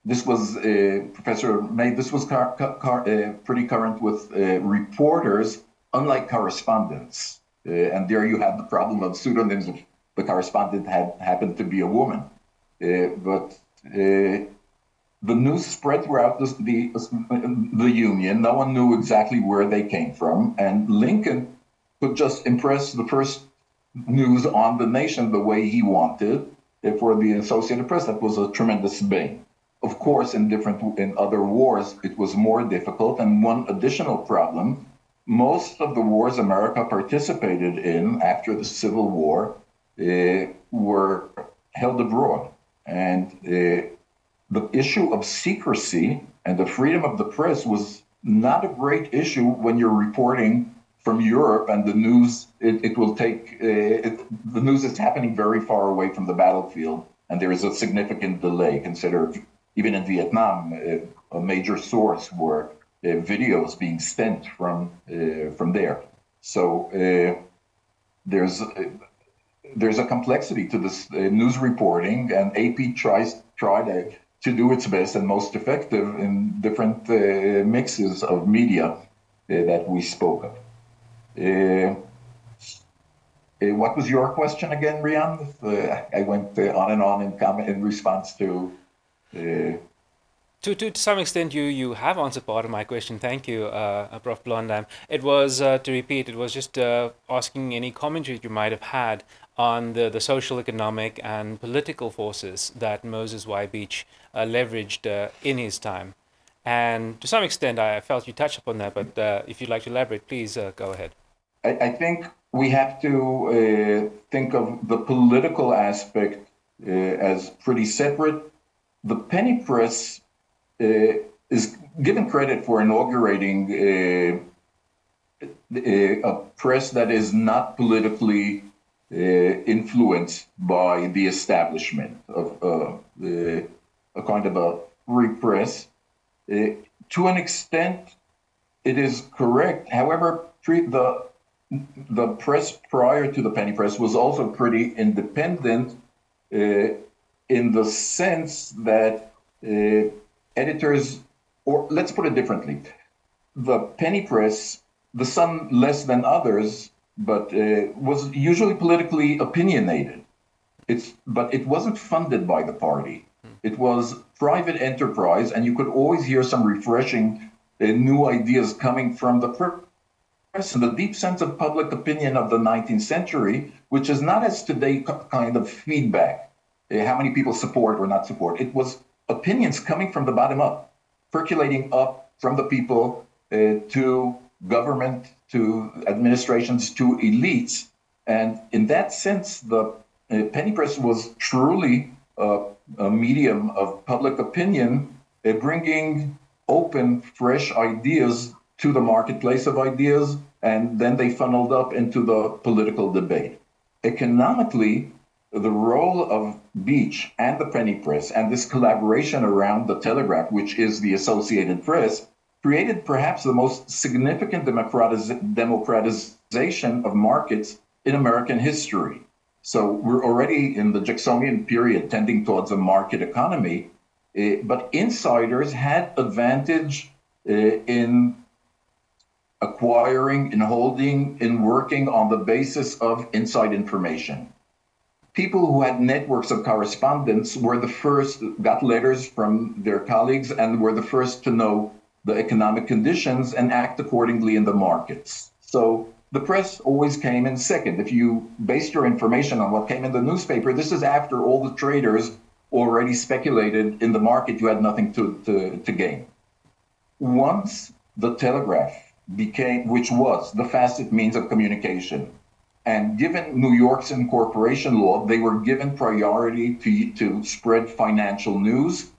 this was Professor May. This was car, car, pretty current with reporters, unlike correspondents. and there you have the problem of pseudonyms. The correspondent had happened to be a woman, but the news spread throughout the, the, the Union. No one knew exactly where they came from. And Lincoln could just impress the first news on the nation the way he wanted. For the Associated Press, that was a tremendous bane. Of course, in different in other wars, it was more difficult. And one additional problem: most of the wars America participated in after the Civil War uh, were held abroad, and uh, the issue of secrecy and the freedom of the press was not a great issue when you're reporting from Europe and the news it, it will take uh, it, the news is happening very far away from the battlefield and there is a significant delay. Consider even in Vietnam uh, a major source were uh, videos being sent from from there. So there's there's a complexity to this news reporting and AP tries try to do its best and most effective in different uh, mixes of media uh, that we spoke of. Uh, uh what was your question again, Rian? Uh, I went uh, on and on in, com- in response to. To, to, to some extent, you, you have answered part of my question. Thank you, Prof. Blondheim. It was, to repeat, it was just asking any commentary you might have had on the, the social, economic, and political forces that Moses Y. Beach uh, leveraged uh, in his time. And to some extent, I felt you touched upon that, but uh, if you'd like to elaborate, please uh, go ahead. I, I, think we have to uh, think of the political aspect uh, as pretty separate. The penny press is given credit for inaugurating a press that is not politically influenced by the establishment of uh, a kind of a free press. Uh, to an extent, it is correct. However, the the press prior to the penny press was also pretty independent uh, in the sense that uh, editors, or let's put it differently, the penny press, the Sun less than others, but uh, was usually politically opinionated. It's, but it wasn't funded by the party. It was private enterprise, and you could always hear some refreshing uh, new ideas coming from the press and the deep sense of public opinion of the 19th century, which is not as today kind of feedback, uh, how many people support or not support. It was opinions coming from the bottom up, percolating up from the people uh, to government, to administrations, to elites. And in that sense, the uh, penny press was truly a, a medium of public opinion, uh, bringing open, fresh ideas to the marketplace of ideas, and then they funneled up into the political debate. Economically, the role of Beach and the penny press and this collaboration around the Telegraph, which is the Associated Press, created perhaps the most significant democratiz- democratization of markets in American history. So we're already in the Jacksonian period tending towards a market economy, uh, but insiders had advantage uh, in acquiring, in holding, in working on the basis of inside information people who had networks of correspondence were the first, got letters from their colleagues, and were the first to know the economic conditions and act accordingly in the markets. So the press always came in second. If you based your information on what came in the newspaper, this is after all the traders already speculated in the market, you had nothing to, to, to gain. Once the telegraph became, which was the fastest means of communication, and given New York's incorporation law, they were given priority to, to spread financial news.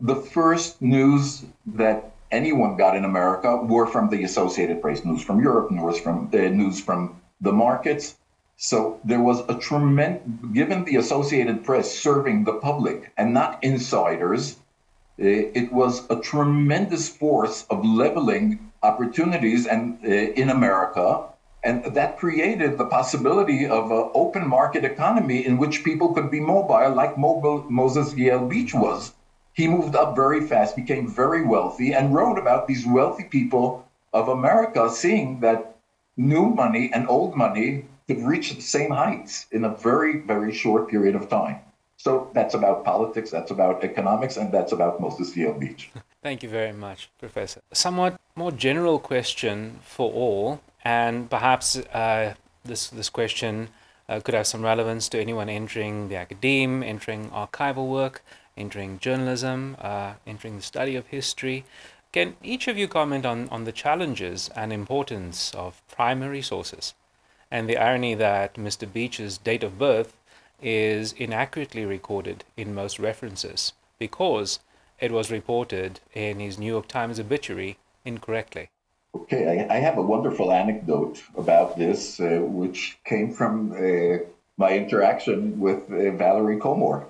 The first news that anyone got in America were from the Associated Press, news from Europe, news from uh, news from the markets. So there was a tremendous, given the Associated Press serving the public and not insiders, uh, it was a tremendous force of leveling opportunities and uh, in America and that created the possibility of an open market economy in which people could be mobile, like mobile Moses Yale Beach was. He moved up very fast, became very wealthy, and wrote about these wealthy people of America seeing that new money and old money could reach the same heights in a very, very short period of time. So that's about politics, that's about economics, and that's about Moses Yale Beach. Thank you very much, Professor. Somewhat more general question for all and perhaps uh, this, this question uh, could have some relevance to anyone entering the academe, entering archival work, entering journalism, uh, entering the study of history. Can each of you comment on, on the challenges and importance of primary sources and the irony that Mr. Beach's date of birth is inaccurately recorded in most references because it was reported in his New York Times obituary incorrectly? Okay, I, I, have a wonderful anecdote about this, uh, which came from uh, my interaction with uh, Valerie Komor.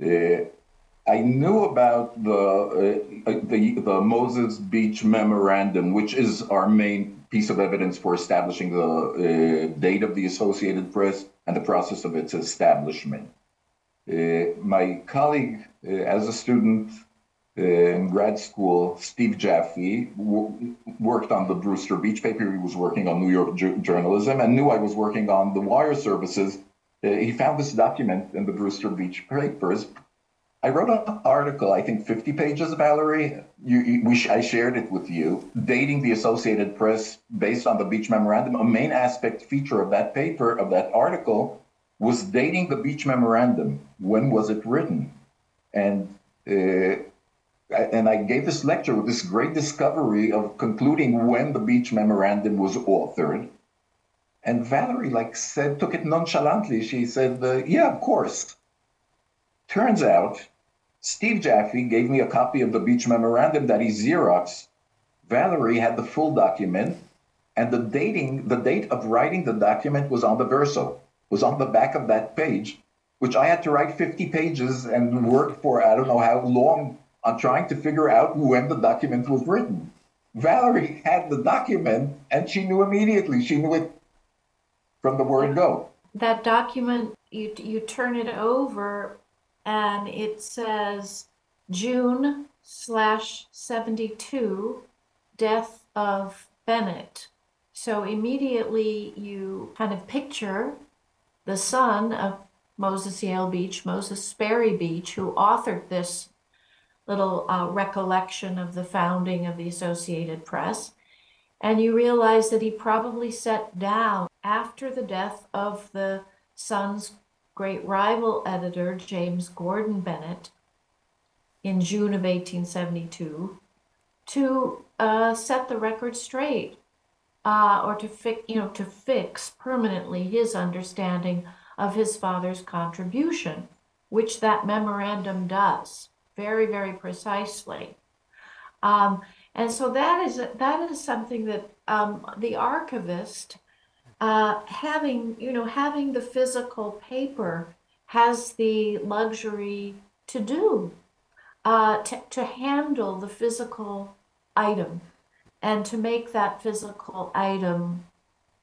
Uh, I knew about the, uh, uh, the, the Moses Beach Memorandum, which is our main piece of evidence for establishing the date of the Associated Press and the process of its establishment. my colleague, as a student, in grad school, Steve Jaffe worked on the Brewster Beach paper. He was working on New York journalism and knew I was working on the wire services. Uh, he found this document in the Brewster Beach papers. I wrote an article, I think 50 pages, Valerie. You, you, sh- I shared it with you, dating the Associated Press based on the Beach Memorandum. A main aspect feature of that paper, of that article, was dating the Beach Memorandum. When was it written? And uh, and I gave this lecture with this great discovery of concluding when the Beach Memorandum was authored. And Valerie, like, said, took it nonchalantly. She said, uh, "Yeah, of course." Turns out, Steve Jaffe gave me a copy of the Beach Memorandum that he Xerox. Valerie had the full document, and the dating, the date of writing the document was on the verso, was on the back of that page, which I had to write 50 pages and work for I don't know how long on trying to figure out when the document was written. Valerie had the document and she knew immediately. She knew it from the word go. That document, you, you turn it over and it says June slash 72, death of Bennett. So immediately you kind of picture the son of Moses Yale Beach, Moses Sperry Beach, who authored this little uh, recollection of the founding of the Associated Press. And you realize that he probably sat down after the death of the son's great rival editor, James Gordon Bennett, in June of 1872, to uh, set the record straight, uh, or to fix, you know, to fix permanently his understanding of his father's contribution, which that memorandum does very, very precisely. Um, and so that is that is something that um, the archivist, uh, having you know having the physical paper, has the luxury to do, uh, to, to handle the physical item, and to make that physical item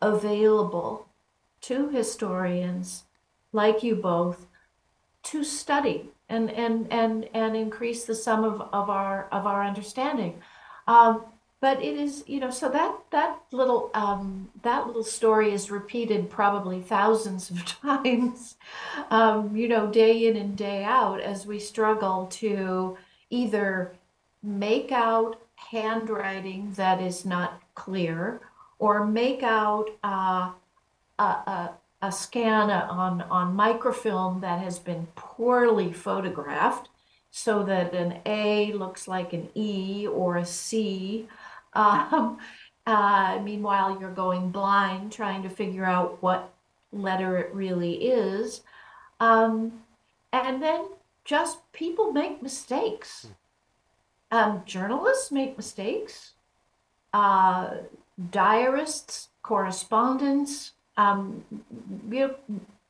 available to historians like you both to study and and and and increase the sum of, of our of our understanding um, but it is you know so that that little um, that little story is repeated probably thousands of times um, you know day in and day out as we struggle to either make out handwriting that is not clear or make out uh, a, a, a scan on, on microfilm that has been poorly photographed so that an A looks like an E or a C. Um, uh, meanwhile, you're going blind trying to figure out what letter it really is. Um, and then just people make mistakes. Um, journalists make mistakes. Uh, diarists, correspondents, um, you know,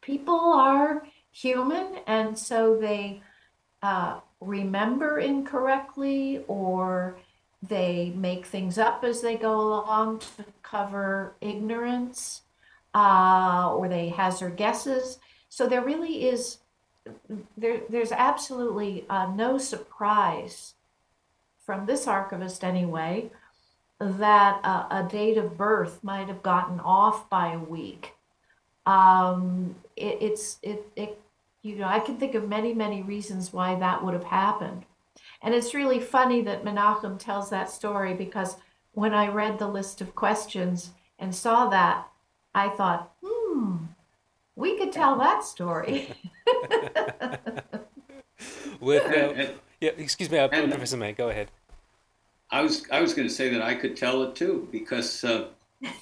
people are human, and so they uh, remember incorrectly or they make things up as they go along to cover ignorance uh, or they hazard guesses. So there really is there, there's absolutely uh, no surprise from this archivist anyway that a, a date of birth might have gotten off by a week. Um, it, it's it, it you know I can think of many many reasons why that would have happened, and it's really funny that Menahem tells that story because when I read the list of questions and saw that, I thought, hmm, we could tell that story. With uh, yeah, excuse me, uh, Professor May, go ahead. I was I was going to say that I could tell it too because uh,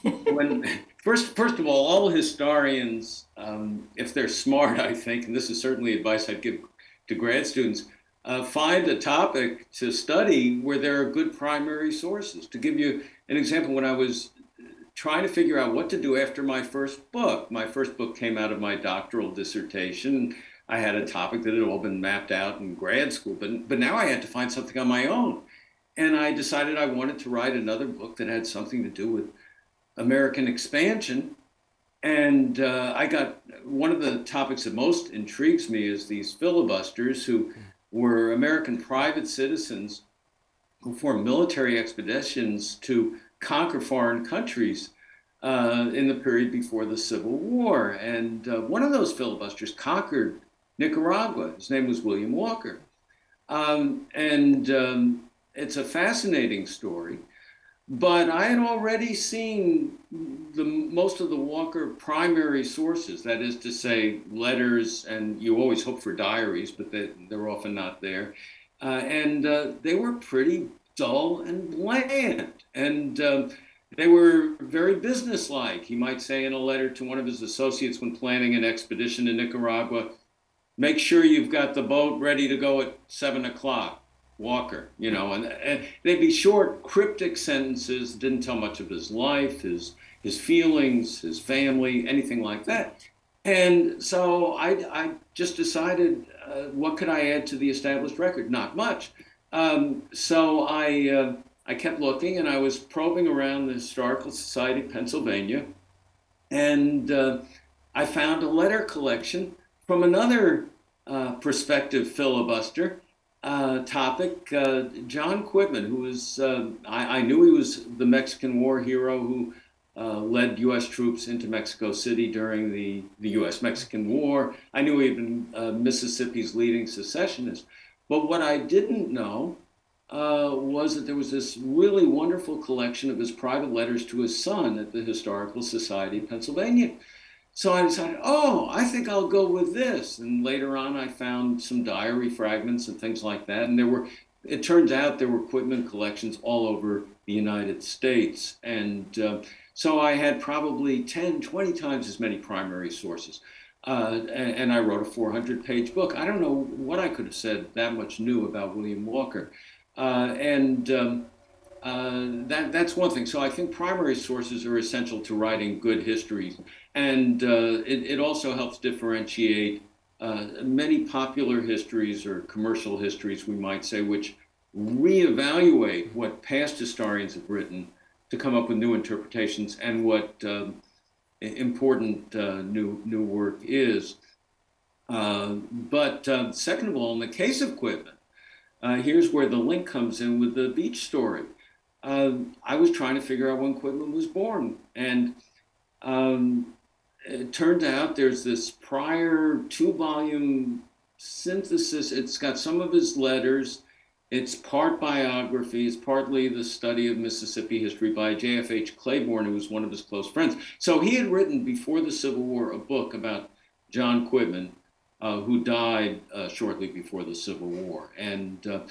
when first first of all, all historians, um, if they're smart, I think, and this is certainly advice I'd give to grad students, uh, find a topic to study where there are good primary sources. To give you an example, when I was trying to figure out what to do after my first book, my first book came out of my doctoral dissertation. I had a topic that had all been mapped out in grad school, but but now I had to find something on my own. And I decided I wanted to write another book that had something to do with American expansion. And uh, I got one of the topics that most intrigues me is these filibusters who were American private citizens who formed military expeditions to conquer foreign countries uh, in the period before the Civil War. And uh, one of those filibusters conquered Nicaragua. His name was William Walker. Um, and um, it's a fascinating story. But I had already seen the most of the Walker primary sources, that is to say, letters, and you always hope for diaries, but they, they're often not there. Uh, and uh, they were pretty dull and bland. And um, they were very businesslike. He might say in a letter to one of his associates when planning an expedition to Nicaragua, make sure you've got the boat ready to go at seven o'clock. Walker, you know, and, and they'd be short, cryptic sentences, didn't tell much of his life, his his feelings, his family, anything like that. And so I, I just decided, uh, what could I add to the established record? Not much. Um, so I, uh, I kept looking and I was probing around the Historical Society of Pennsylvania. And uh, I found a letter collection from another uh, prospective filibuster uh, topic, uh, John Quitman, who was, I, I knew he was the Mexican War hero who uh, led U.S. troops into Mexico City during the, the U.S. Mexican War. I knew he had been uh, Mississippi's leading secessionist. But what I didn't know uh, was that there was this really wonderful collection of his private letters to his son at the Historical Society of Pennsylvania. So I decided, oh, I think I'll go with this. And later on, I found some diary fragments and things like that. And there were, it turns out, there were Quitman collections all over the United States. And uh, so I had probably 10, 20 times as many primary sources. Uh, and, and, I wrote a 400 page book. I don't know what I could have said that much new about William Walker. Uh, and um, uh, that, that's one thing. So I think primary sources are essential to writing good histories. And uh, it, it, also helps differentiate uh, many popular histories or commercial histories, we might say, which reevaluate what past historians have written to come up with new interpretations and what um, important uh, new new work is. Uh, but second of all, in the case of Quitman, here's where the link comes in with the beach story. Um, I was trying to figure out when Quitman was born, and um, it turned out there's this prior two-volume synthesis. It's got some of his letters it's part biography, it's partly the study of Mississippi history by J.F.H. Claiborne, who was one of his close friends. So he had written before the Civil War a book about John Quitman, uh, who died uh, shortly before the Civil War. And uh,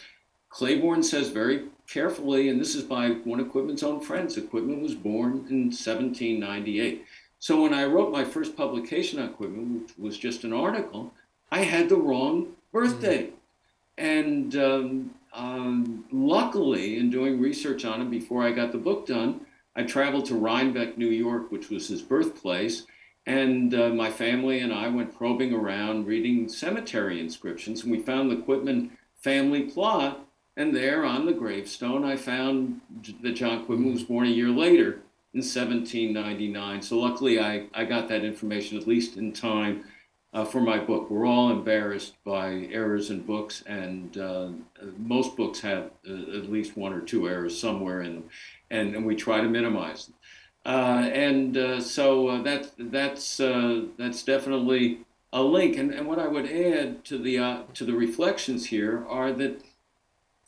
Claiborne says very carefully, and this is by one of Quitman's own friends, Quitman was born in 1798. So when I wrote my first publication on Quitman, which was just an article, I had the wrong birthday. Mm-hmm. And um, um, luckily, in doing research on him before I got the book done, I traveled to Rhinebeck, New York, which was his birthplace. And uh, my family and I went probing around reading cemetery inscriptions, and we found the Quitman family plot. And there on the gravestone, I found that John Quitman was born a year later in 1799. So luckily, I, I got that information at least in time uh, for my book. We're all embarrassed by errors in books, and uh, most books have uh, at least one or two errors somewhere in them, and, and we try to minimize them. Uh, and uh, so uh, that, that's, that's definitely a link. And, and what I would add to the, to the reflections here are that,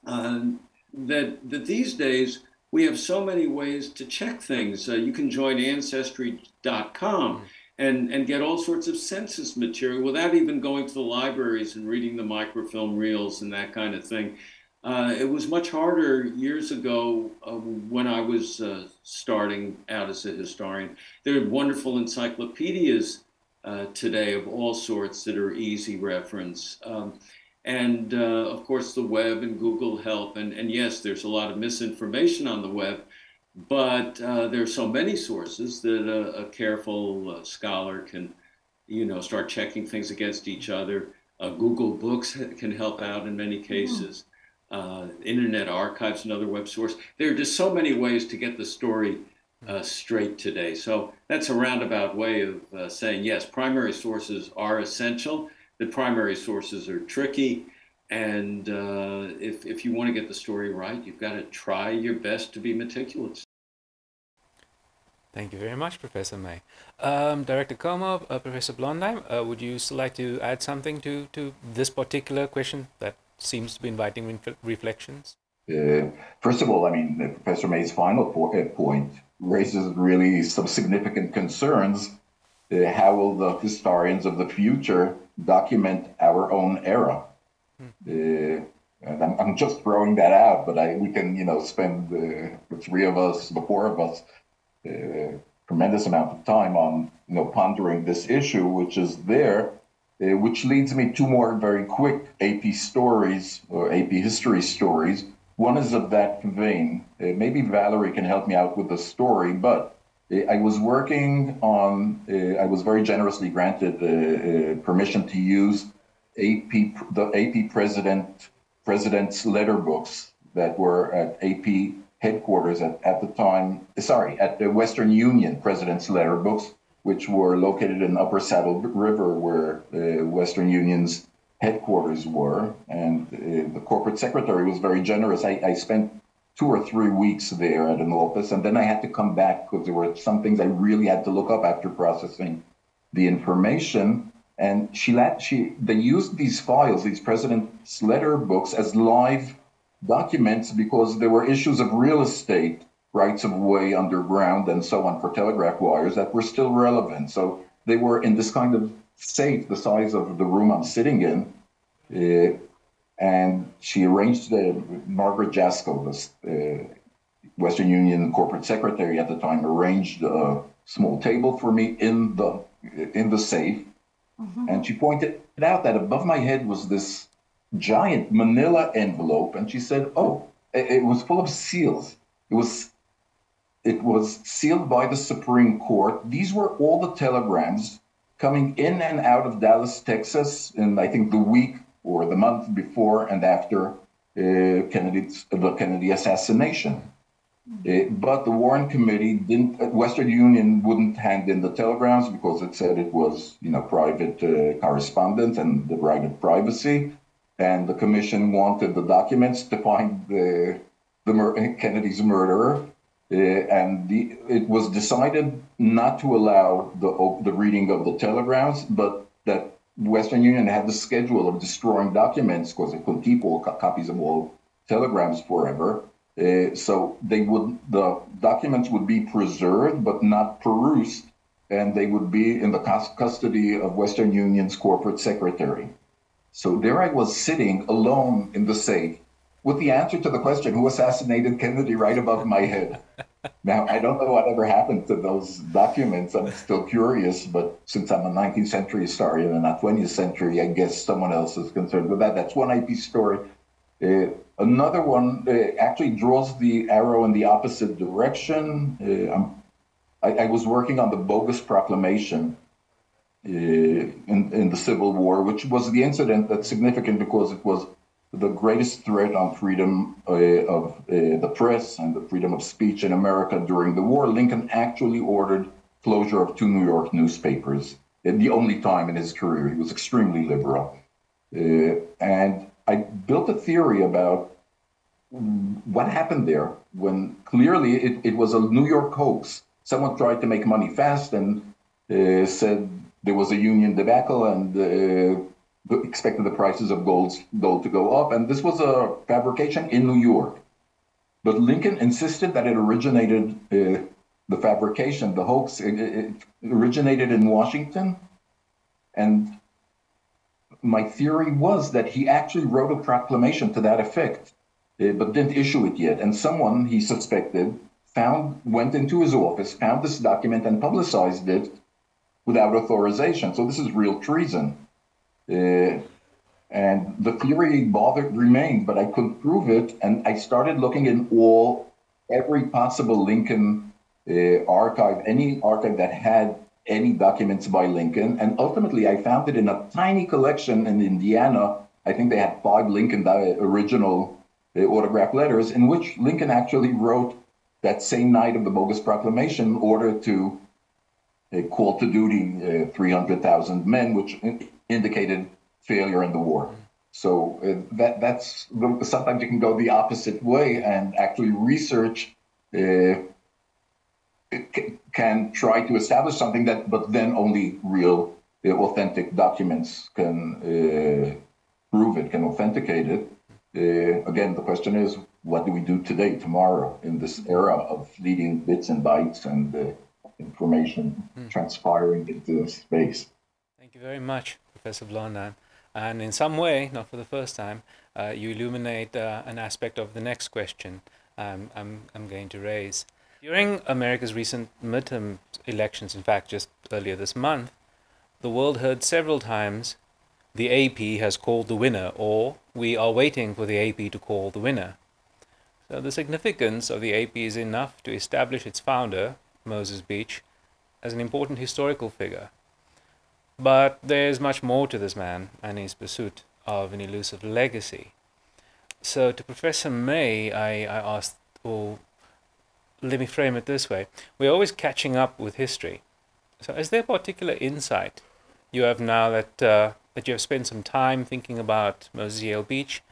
that, that these days, we have so many ways to check things. you can join ancestry.com and, and get all sorts of census material without even going to the libraries and reading the microfilm reels and that kind of thing. Uh, it was much harder years ago uh, when I was uh, starting out as a historian. There are wonderful encyclopedias uh, today of all sorts that are easy reference. Um, and uh, of course, the web and Google help. And, and yes, there's a lot of misinformation on the web, but uh, there are so many sources that a, a careful uh, scholar can, you know, start checking things against each other. Uh, Google Books can help out in many cases. Uh, Internet Archive's another web source. There are just so many ways to get the story uh, straight today. So that's a roundabout way of uh, saying yes, primary sources are essential. The primary sources are tricky. And uh, if, if you want to get the story right, you've got to try your best to be meticulous. Thank you very much, Professor May. Um, Director Komor, uh, Professor Blondheim, uh, would you like to add something to, to this particular question that seems to be inviting reflections? Uh, first of all, I mean, Professor May's final po uh, point raises really some significant concerns. Uh, how will the historians of the future document our own era? Hmm. and I'm, I'm, just throwing that out, but I, we can, you know, spend the three of us, the four of us, tremendous amount of time on you know pondering this issue, which is there. uh, which leads me to more very quick AP stories or AP history stories. One is of that vein. Uh, maybe Valerie can help me out with the story, but uh, I was working on, uh, I was very generously granted uh, permission to use AP, the AP president, president's letter books that were at AP headquarters at, at the time, sorry, at the Western Union president's letter books which were located in Upper Saddle River, where uh, Western Union's headquarters were. And uh, the corporate secretary was very generous. I, I, spent two or three weeks there at an office, and then I had to come back because there were some things I really had to look up after processing the information. And she let she they used these files, these president's letter books, as live documents because there were issues of real estate rights of way underground and so on for telegraph wires that were still relevant. So they were in this kind of safe, the size of the room I'm sitting in. Uh, and she arranged the Margaret Jasko, the uh, Western Union corporate secretary at the time, arranged a small table for me in the in the safe, mm-hmm. and she pointed out that above my head was this giant Manila envelope, and she said, "Oh, it, it was full of seals. It was it was sealed by the Supreme Court. These were all the telegrams coming in and out of Dallas, Texas, in I think the week or the month before and after uh, Kennedy's, the Kennedy assassination. Uh, but the Warren Committee didn't. Uh, Western Union wouldn't hand in the telegrams because it said it was, you know, private uh, correspondence and the right of privacy. And the commission wanted the documents to find the, the mur- Kennedy's murderer. Uh, and the, it was decided not to allow the, the reading of the telegrams, but that Western Union had the schedule of destroying documents because they couldn't keep all co- copies of all telegrams forever. Uh, so they would the documents would be preserved but not perused, and they would be in the custody of Western Union's corporate secretary. So there I was sitting alone in the safe with the answer to the question who assassinated Kennedy right above my head. Now, I don't know whatever happened to those documents. I'm still curious, but since I'm a 19th century historian and not 20th century, I guess someone else is concerned with that. That's one AP story. Uh, another one uh, actually draws the arrow in the opposite direction. Uh, I, I, was working on the bogus proclamation uh, in, in the Civil War, which was the incident that's significant because it was the greatest threat on freedom uh, of uh, the press and the freedom of speech in America during the war, Lincoln actually ordered closure of two New York newspapers. The only time in his career, he was extremely liberal. Uh, and I built a theory about what happened there when clearly it, it was a New York hoax. Someone tried to make money fast and uh, said there was a union debacle and uh, expected the prices of gold, gold to go up. And this was a fabrication in New York. But Lincoln insisted that it originated, uh, the fabrication, the hoax, it, it originated in Washington. And my theory was that he actually wrote a proclamation to that effect, uh, but didn't issue it yet. And someone he suspected found, went into his office, found this document, and publicized it without authorization. So this is real treason. Uh, and the theory bothered remained, but I couldn't prove it. And I started looking in all every possible Lincoln uh, archive, any archive that had any documents by Lincoln. And ultimately, I found it in a tiny collection in Indiana. I think they had five Lincoln original uh, autograph letters in which Lincoln actually wrote that same night of the bogus proclamation order to uh, call to duty uh, 300,000 men, which indicated failure in the war. So uh, that that's sometimes you can go the opposite way and actually research uh, can try to establish something that, but then only real uh, authentic documents can uh, prove it, can authenticate it. Uh, again, the question is, what do we do today, tomorrow, in this era of fleeting bits and bytes and uh, information mm. transpiring into space? Thank you very much. Professor Blondheim. And in some way, not for the first time, uh, you illuminate uh, an aspect of the next question um, I'm, I'm going to raise. During America's recent midterm elections, in fact, just earlier this month, the world heard several times the AP has called the winner, or we are waiting for the AP to call the winner. So the significance of the AP is enough to establish its founder, Moses Beach, as an important historical figure. But there's much more to this man and his pursuit of an elusive legacy. So to Professor May, I, I asked, or let me frame it this way. We're always catching up with history. So is there a particular insight you have now that, uh, that you have spent some time thinking about Moses Yale Beach?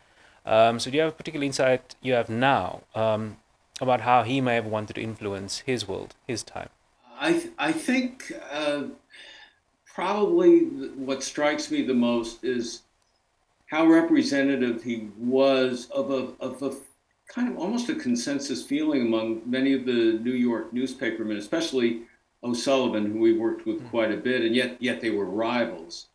Um, so do you have a particular insight you have now um, about how he may have wanted to influence his world, his time? I, th- I think uh, probably what strikes me the most is how representative he was of a, of a kind of almost a consensus feeling among many of the New York newspapermen, especially O'Sullivan, who we worked with hmm. quite a bit, and yet yet they were rivals.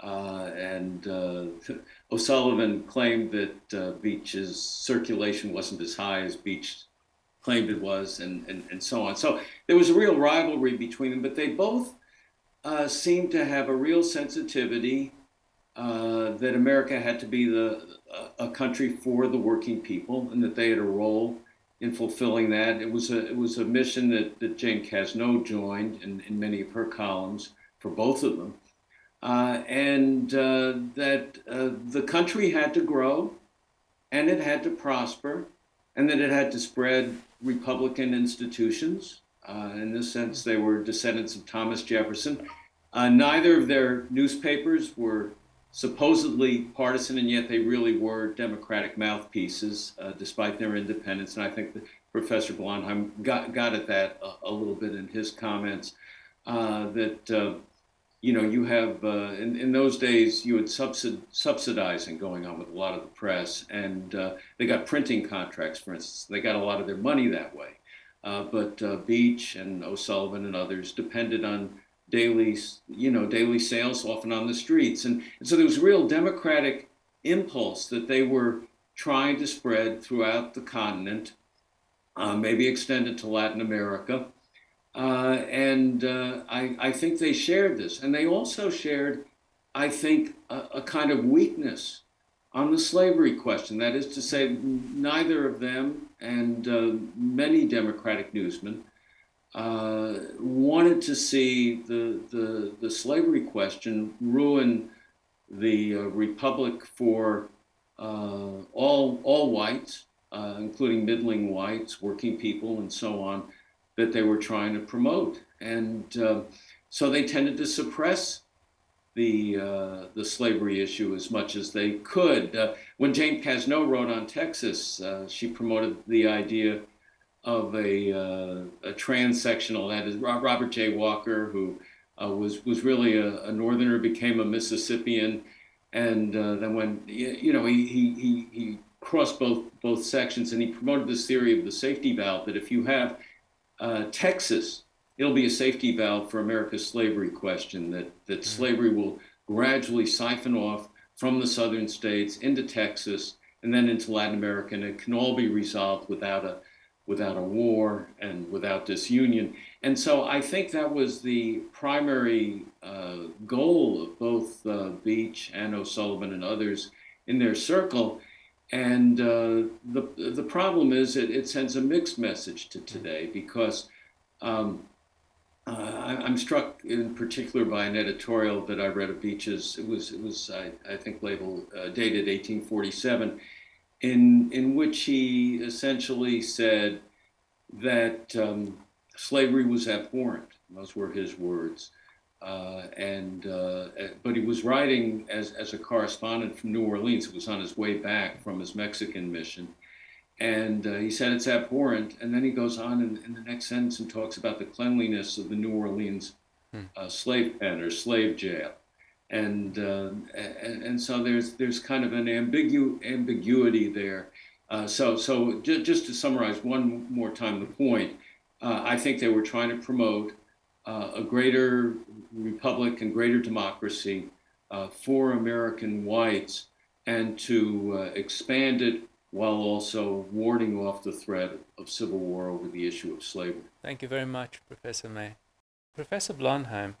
Uh, and uh, O'Sullivan claimed that uh, Beach's circulation wasn't as high as Beach claimed it was, and, and, and so on. So there was a real rivalry between them, but they both uh, seemed to have a real sensitivity uh, that America had to be the a country for the working people, and that they had a role in fulfilling that. It was a it was a mission that, that Jane Cazneau joined in, in many of her columns for both of them, uh, and uh, that uh, the country had to grow, and it had to prosper, and that it had to spread Republican institutions. Uh, in this sense, they were descendants of Thomas Jefferson. Uh, neither of their newspapers were supposedly partisan, and yet they really were Democratic mouthpieces, uh, despite their independence. And I think that Professor Blondheim got, got at that a, a little bit in his comments. Uh, that uh, you know, you have uh, in, in those days you had subsid- subsidizing going on with a lot of the press, and uh, they got printing contracts, for instance. They got a lot of their money that way. But Beach and O'Sullivan and others depended on daily, you know, daily sales often on the streets. And, and so there was real democratic impulse that they were trying to spread throughout the continent, uh, maybe extended to Latin America. Uh, and uh, I, I, think they shared this. And they also shared, I think, a, a, kind of weakness on the slavery question. That is to say, neither of them and uh, many Democratic newsmen uh, wanted to see the, the, the slavery question ruin the uh, republic for uh, all, all whites, uh, including middling whites, working people, and so on, that they were trying to promote. And uh, so they tended to suppress the, the slavery issue as much as they could. when Jane Cazneau wrote on Texas, she promoted the idea of a, uh, a transsectional, that is Robert J. Walker, who uh, was, was really a, a, Northerner, became a Mississippian. And uh, then when, you know, he, he, he, he, crossed both, both sections and he promoted this theory of the safety valve that if you have uh, Texas, it'll be a safety valve for America's slavery question, that, that mm-hmm. slavery will gradually siphon off from the southern states into Texas and then into Latin America, and it can all be resolved without a without a war and without disunion. And so I think that was the primary uh, goal of both uh, Beach and O'Sullivan and others in their circle. And uh, the, the problem is it, it sends a mixed message to today because um, uh, I, am struck in particular by an editorial that I read of Beach's. It was, it was I, I think, labeled uh, dated 1847 in in which he essentially said that um, slavery was abhorrent. Those were his words. Uh, and uh, but he was writing as, as a correspondent from New Orleans. He was on his way back from his Mexican mission, and uh, he said it's abhorrent. And then he goes on in, in, the next sentence and talks about the cleanliness of the New Orleans hmm. Uh, slave pen or slave jail and, uh, and and so there's there's kind of an ambigu- ambiguity there. Uh, so so j- just to summarize one more time the point, uh, I think they were trying to promote uh, a greater republic and greater democracy uh, for American whites, and to uh, expand it while also warding off the threat of civil war over the issue of slavery. Thank you very much, Professor May. Professor Blondheim,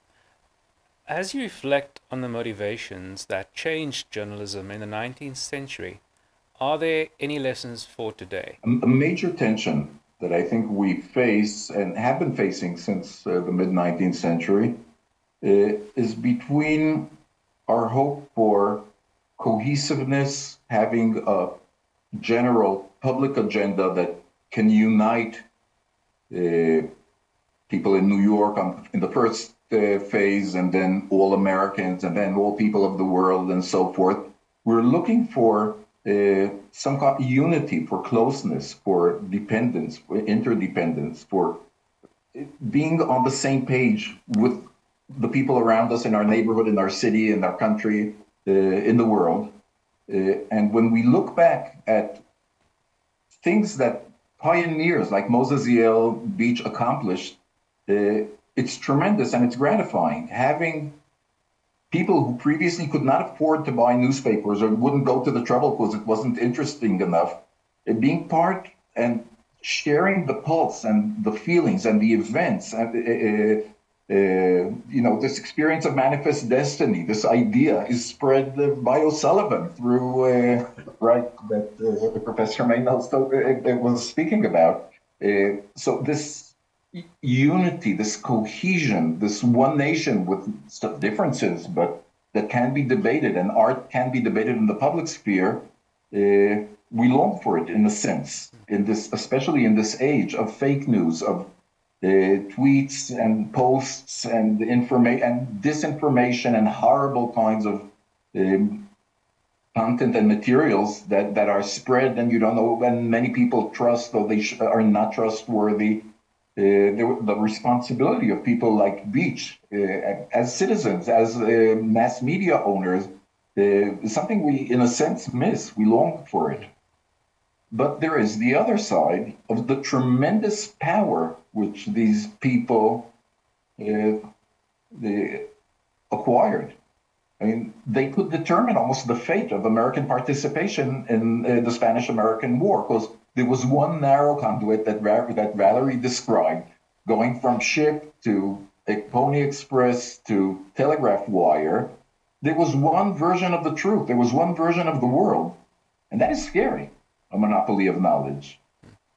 As you reflect on the motivations that changed journalism in the 19th century, are there any lessons for today? A major tension that I think we face and have been facing since uh, the mid 19th century uh, is between our hope for cohesiveness, having a general public agenda that can unite uh, people in New York on, in the first uh, phase, and then all Americans, and then all people of the world, and so forth. We're looking for uh, some kind of unity, for closeness, for dependence, for interdependence, for being on the same page with the people around us in our neighborhood, in our city, in our country, uh, in the world. Uh, and when we look back at things that pioneers like Moses Yale Beach accomplished, uh, it's tremendous and it's gratifying having people who previously could not afford to buy newspapers or wouldn't go to the trouble because it wasn't interesting enough, uh, being part and sharing the pulse and the feelings and the events and uh, uh, uh you know this experience of manifest destiny this idea is spread by o'sullivan through uh, right that uh, professor Maynell was speaking about. So this unity, this cohesion, this one nation with differences, but that can be debated, and art can be debated in the public sphere. Uh, we long for it in a sense, in this, especially in this age of fake news, of uh, tweets and posts and information and disinformation and horrible kinds of um, content and materials that, that are spread and you don't know when many people trust or they are not trustworthy the, the, responsibility of people like Beach uh, as citizens, as uh, mass media owners, is something we, in a sense, miss. We long for it. But there is the other side of the tremendous power which these people uh, acquired. I mean, they could determine almost the fate of American participation in uh, the Spanish American War because there was one narrow conduit that, that Valerie described, going from ship to a Pony Express to telegraph wire. There was one version of the truth. There was one version of the world. And that is scary, a monopoly of knowledge.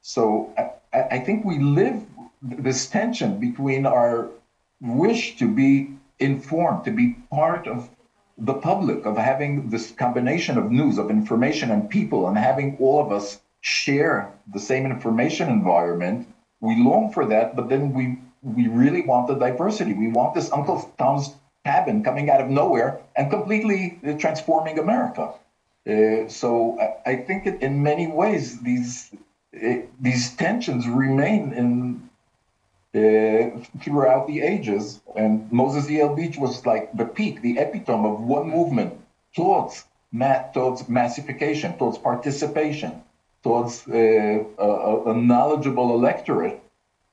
So I, I think we live this tension between our wish to be informed, to be part of the public, of having this combination of news, of information and people, and having all of us share the same information environment. We long for that, but then we we really want the diversity. We want this Uncle Tom's cabin coming out of nowhere and completely uh, transforming America. Uh, so I, I think it, in many ways these uh, these tensions remain in uh, throughout the ages. And Moses Yale Beach was like the peak, the epitome of one movement towards towards massification, towards participation towards uh, a, a, knowledgeable electorate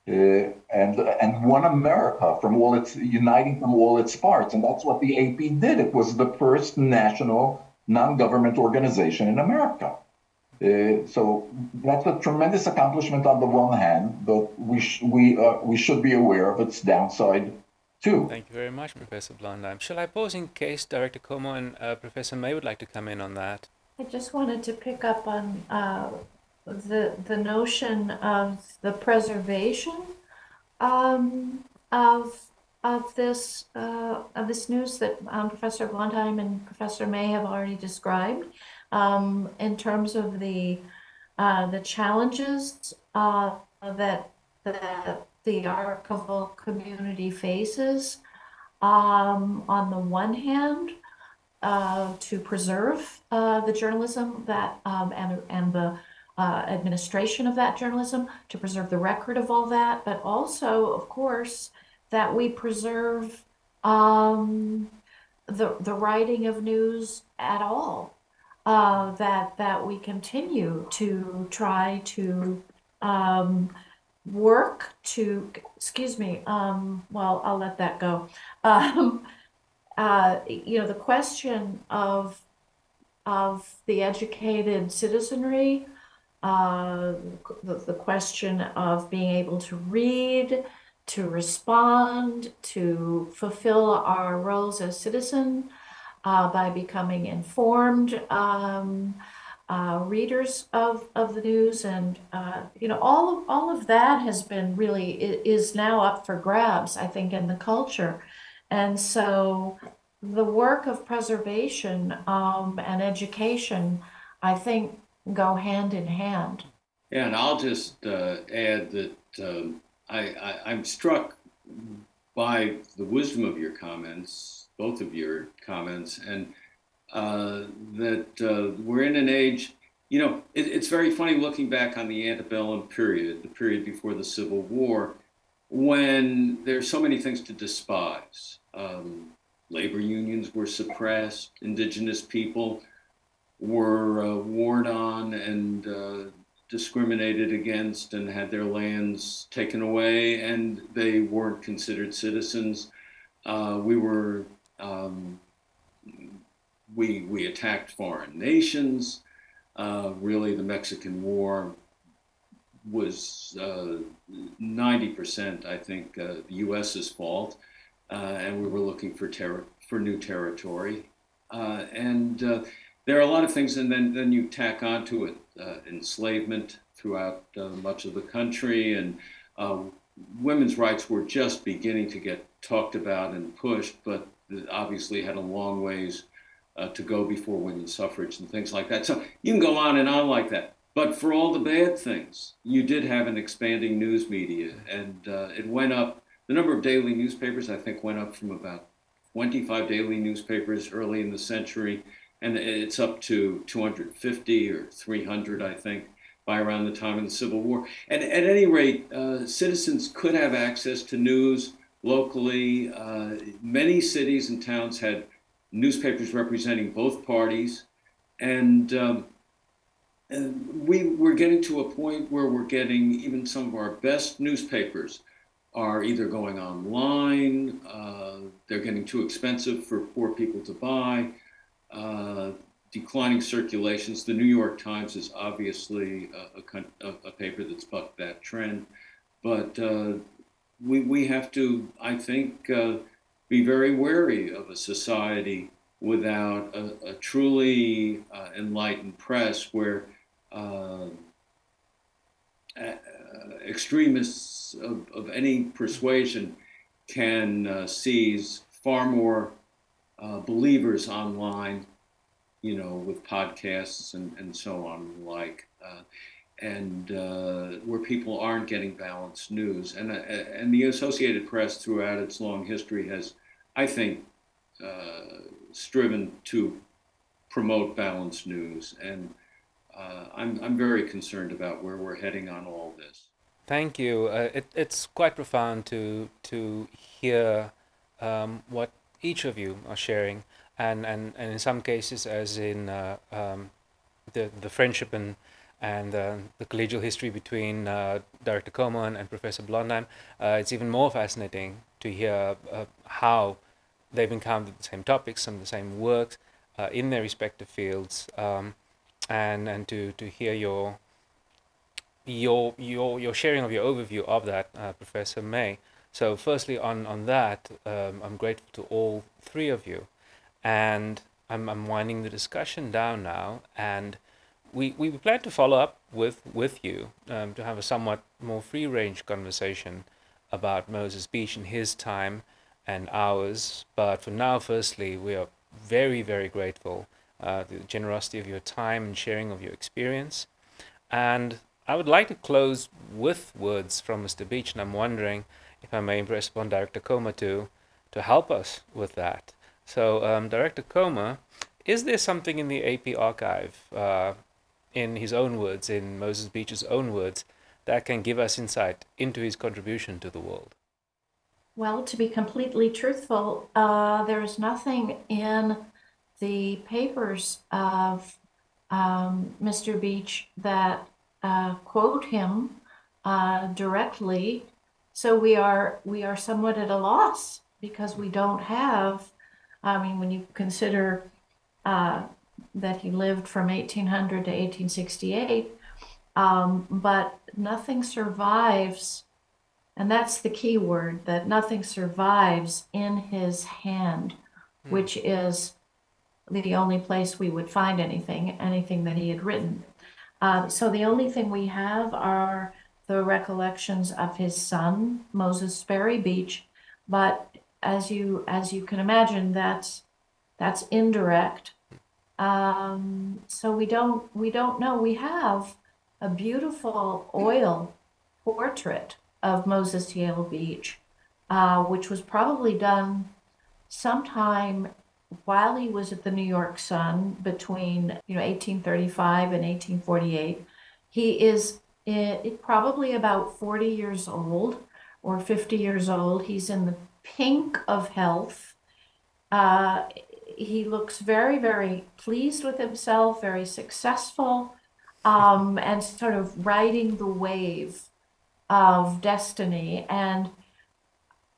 uh, and and one America from all its uniting from all its parts, and that's what the AP did. It was the first national non-government organization in America. Uh, so that's a tremendous accomplishment on the one hand, but we sh- we uh, we should be aware of its downside too. Thank you very much, Professor Blondheim. Shall I pause in case Director Komor and uh, Professor May would like to come in on that? I just wanted to pick up on uh, the the notion of the preservation um, of of this uh, of this news that um, Professor Blondheim and Professor May have already described um, in terms of the uh, the challenges uh, that that the archival community faces. Um, on the one hand, uh, to preserve uh, the journalism that um, and and the uh, administration of that journalism, to preserve the record of all that, but also, of course, that we preserve um, the the writing of news at all. Uh, that that we continue to try to um, work to excuse me. Um, well, I'll let that go. Uh, you know, the question of of the educated citizenry, uh, the, the question of being able to read, to respond, to fulfill our roles as citizen uh, by becoming informed um, uh, readers of, of the news, and uh, you know all of all of that has been really is now up for grabs. I think in the culture, and so the work of preservation um, and education, I think, go hand in hand. Yeah, and I'll just uh, add that um, I, I, I'm struck by the wisdom of your comments, both of your comments, and uh, that uh, we're in an age. You know, it, it's very funny looking back on the antebellum period, the period before the Civil War, when there's so many things to despise. Um, labor unions were suppressed, indigenous people were uh, warred on and uh, discriminated against and had their lands taken away, and they weren't considered citizens. Uh, we were um, we we attacked foreign nations. Uh, really, the Mexican War was uh, ninety percent, I think, uh, the U.S.'s fault, uh, and we were looking for ter- for new territory, and there are a lot of things, and then then you tack onto it uh, enslavement throughout uh, much of the country, and uh, women's rights were just beginning to get talked about and pushed, but obviously had a long ways uh, to go before women's suffrage and things like that. So you can go on and on like that. But for all the bad things, you did have an expanding news media, and uh, it went up. The number of daily newspapers, I think, went up from about 25 daily newspapers early in the century and it's up to 250 or 300, I think, by around the time of the Civil War. And at any rate, uh, citizens could have access to news locally. Uh, many cities and towns had newspapers representing both parties, and, um, and We're getting to a point where we're getting even some of our best newspapers are either going online, uh, they're getting too expensive for poor people to buy uh, declining circulations. The New York Times is obviously a, a, a paper that's bucked that trend, but uh, we, we have to, I think, uh, be very wary of a society without a, a truly uh, enlightened press where uh, extremists of, of any persuasion can seize far more uh, believers online, you know, with podcasts and, and so on and like, uh, and uh, where people aren't getting balanced news. And, uh, and the Associated Press, throughout its long history, has, I think, uh, striven to promote balanced news. And uh, I'm, I'm very concerned about where we're heading on all this. Thank you. it, it's quite profound to, to hear um, what each of you are sharing, and, and, and in some cases, as in uh, um, the, the friendship and, and uh, the collegial history between uh, Director Komor and, Professor Blondheim, uh, it's even more fascinating to hear uh, how they've encountered the same topics, some of the same works uh, in their respective fields, um, and, and to, to hear your your your your sharing of your overview of that, Professor May. So firstly, on, on that, um, I'm grateful to all three of you. And I'm, I'm winding the discussion down now. And we, we plan to follow up with, with you um, to have a somewhat more free-range conversation about Moses Beach and his time and ours. But for now, firstly, we are very, very grateful uh, the generosity of your time and sharing of your experience. And I would like to close with words from Mr. Beach, and I'm wondering if I may impress upon Director Komor to, to help us with that. So, um, Director Komor, is there something in the AP archive, uh, in his own words, in Moses Beach's own words, that can give us insight into his contribution to the world? Well, to be completely truthful, uh, there is nothing in the papers of um, Mr. Beach that uh, quote him uh, directly so we are we are somewhat at a loss because we don't have. I mean, when you consider uh, that he lived from 1800 to 1868, um, but nothing survives And that's the key word that nothing survives in his hand, mm. which is the only place we would find anything, anything that he had written. Uh, so the only thing we have are the recollections of his son, Moses Sperry Beach. But as you as you can imagine, that's that's indirect. Um, so we don't we don't know. We have a beautiful oil portrait of Moses Yale Beach, uh, which was probably done sometime while he was at the New York Sun between you know 1835 and 1848. He is it, it probably about 40 years old or 50 years old. He's in the pink of health. Uh, he looks very, very pleased with himself, very successful, um, and sort of riding the wave of destiny. And,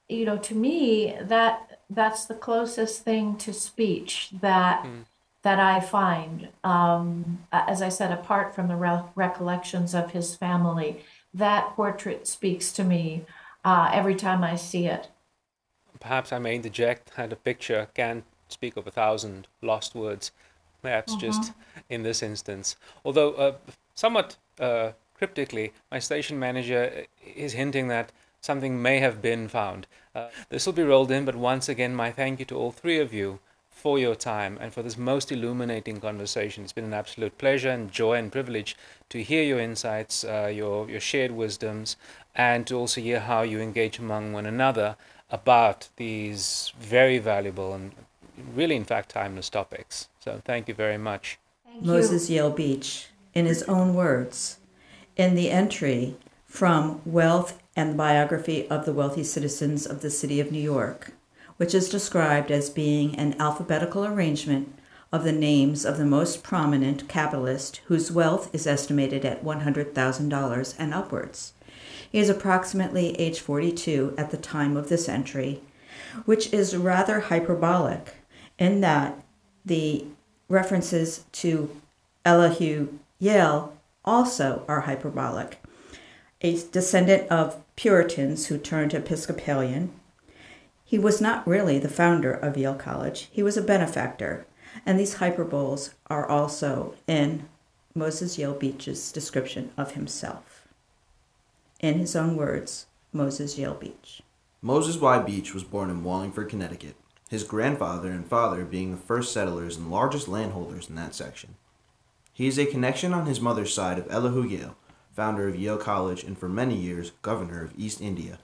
you know, to me, that that's the closest thing to speech that mm. that I find. Um, as I said, apart from the re- recollections of his family, that portrait speaks to me uh, every time I see it. Perhaps I may interject that a picture can speak of a thousand lost words, perhaps mm-hmm. just in this instance. Although, uh, somewhat uh, cryptically, my station manager is hinting that something may have been found. Uh, this will be rolled in, but once again, my thank you to all three of you for your time and for this most illuminating conversation. It's been an absolute pleasure and joy and privilege to hear your insights, uh, your, your shared wisdoms, and to also hear how you engage among one another about these very valuable and really, in fact, timeless topics. So thank you very much. Thank Moses you. Yale Beach, in his own words, in the entry from Wealth and the Biography of the Wealthy Citizens of the City of New York, which is described as being an alphabetical arrangement of the names of the most prominent capitalists whose wealth is estimated at $100,000 and upwards. He is approximately age 42 at the time of this entry, which is rather hyperbolic in that the references to Elihu Yale also are hyperbolic. A descendant of Puritans who turned Episcopalian, he was not really the founder of Yale College, he was a benefactor. And these hyperboles are also in Moses Yale Beach's description of himself. In his own words, Moses Yale Beach. Moses Y. Beach was born in Wallingford, Connecticut, his grandfather and father being the first settlers and largest landholders in that section. He is a connection on his mother's side of Elihu Yale, founder of Yale College and for many years governor of East India.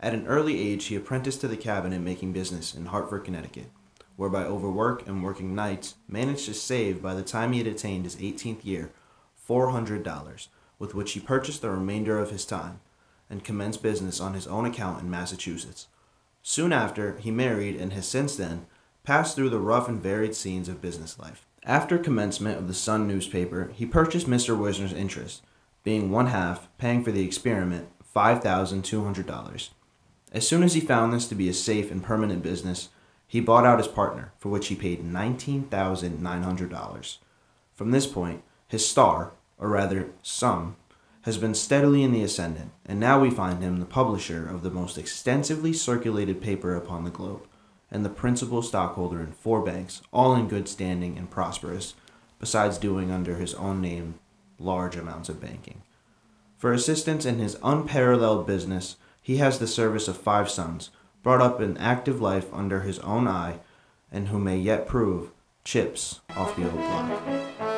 At an early age, he apprenticed to the cabinet making business in Hartford, Connecticut, where by overwork and working nights, managed to save by the time he had attained his 18th year $400, with which he purchased the remainder of his time and commenced business on his own account in Massachusetts. Soon after, he married and has since then passed through the rough and varied scenes of business life. After commencement of the Sun newspaper, he purchased Mr. Wisner's interest, being one half, paying for the experiment $5,200. As soon as he found this to be a safe and permanent business, he bought out his partner, for which he paid $19,900. From this point, his star, or rather sum, has been steadily in the ascendant, and now we find him the publisher of the most extensively circulated paper upon the globe and the principal stockholder in four banks, all in good standing and prosperous, besides doing under his own name large amounts of banking. For assistance in his unparalleled business, he has the service of five sons, brought up in active life under his own eye, and who may yet prove chips off the old block.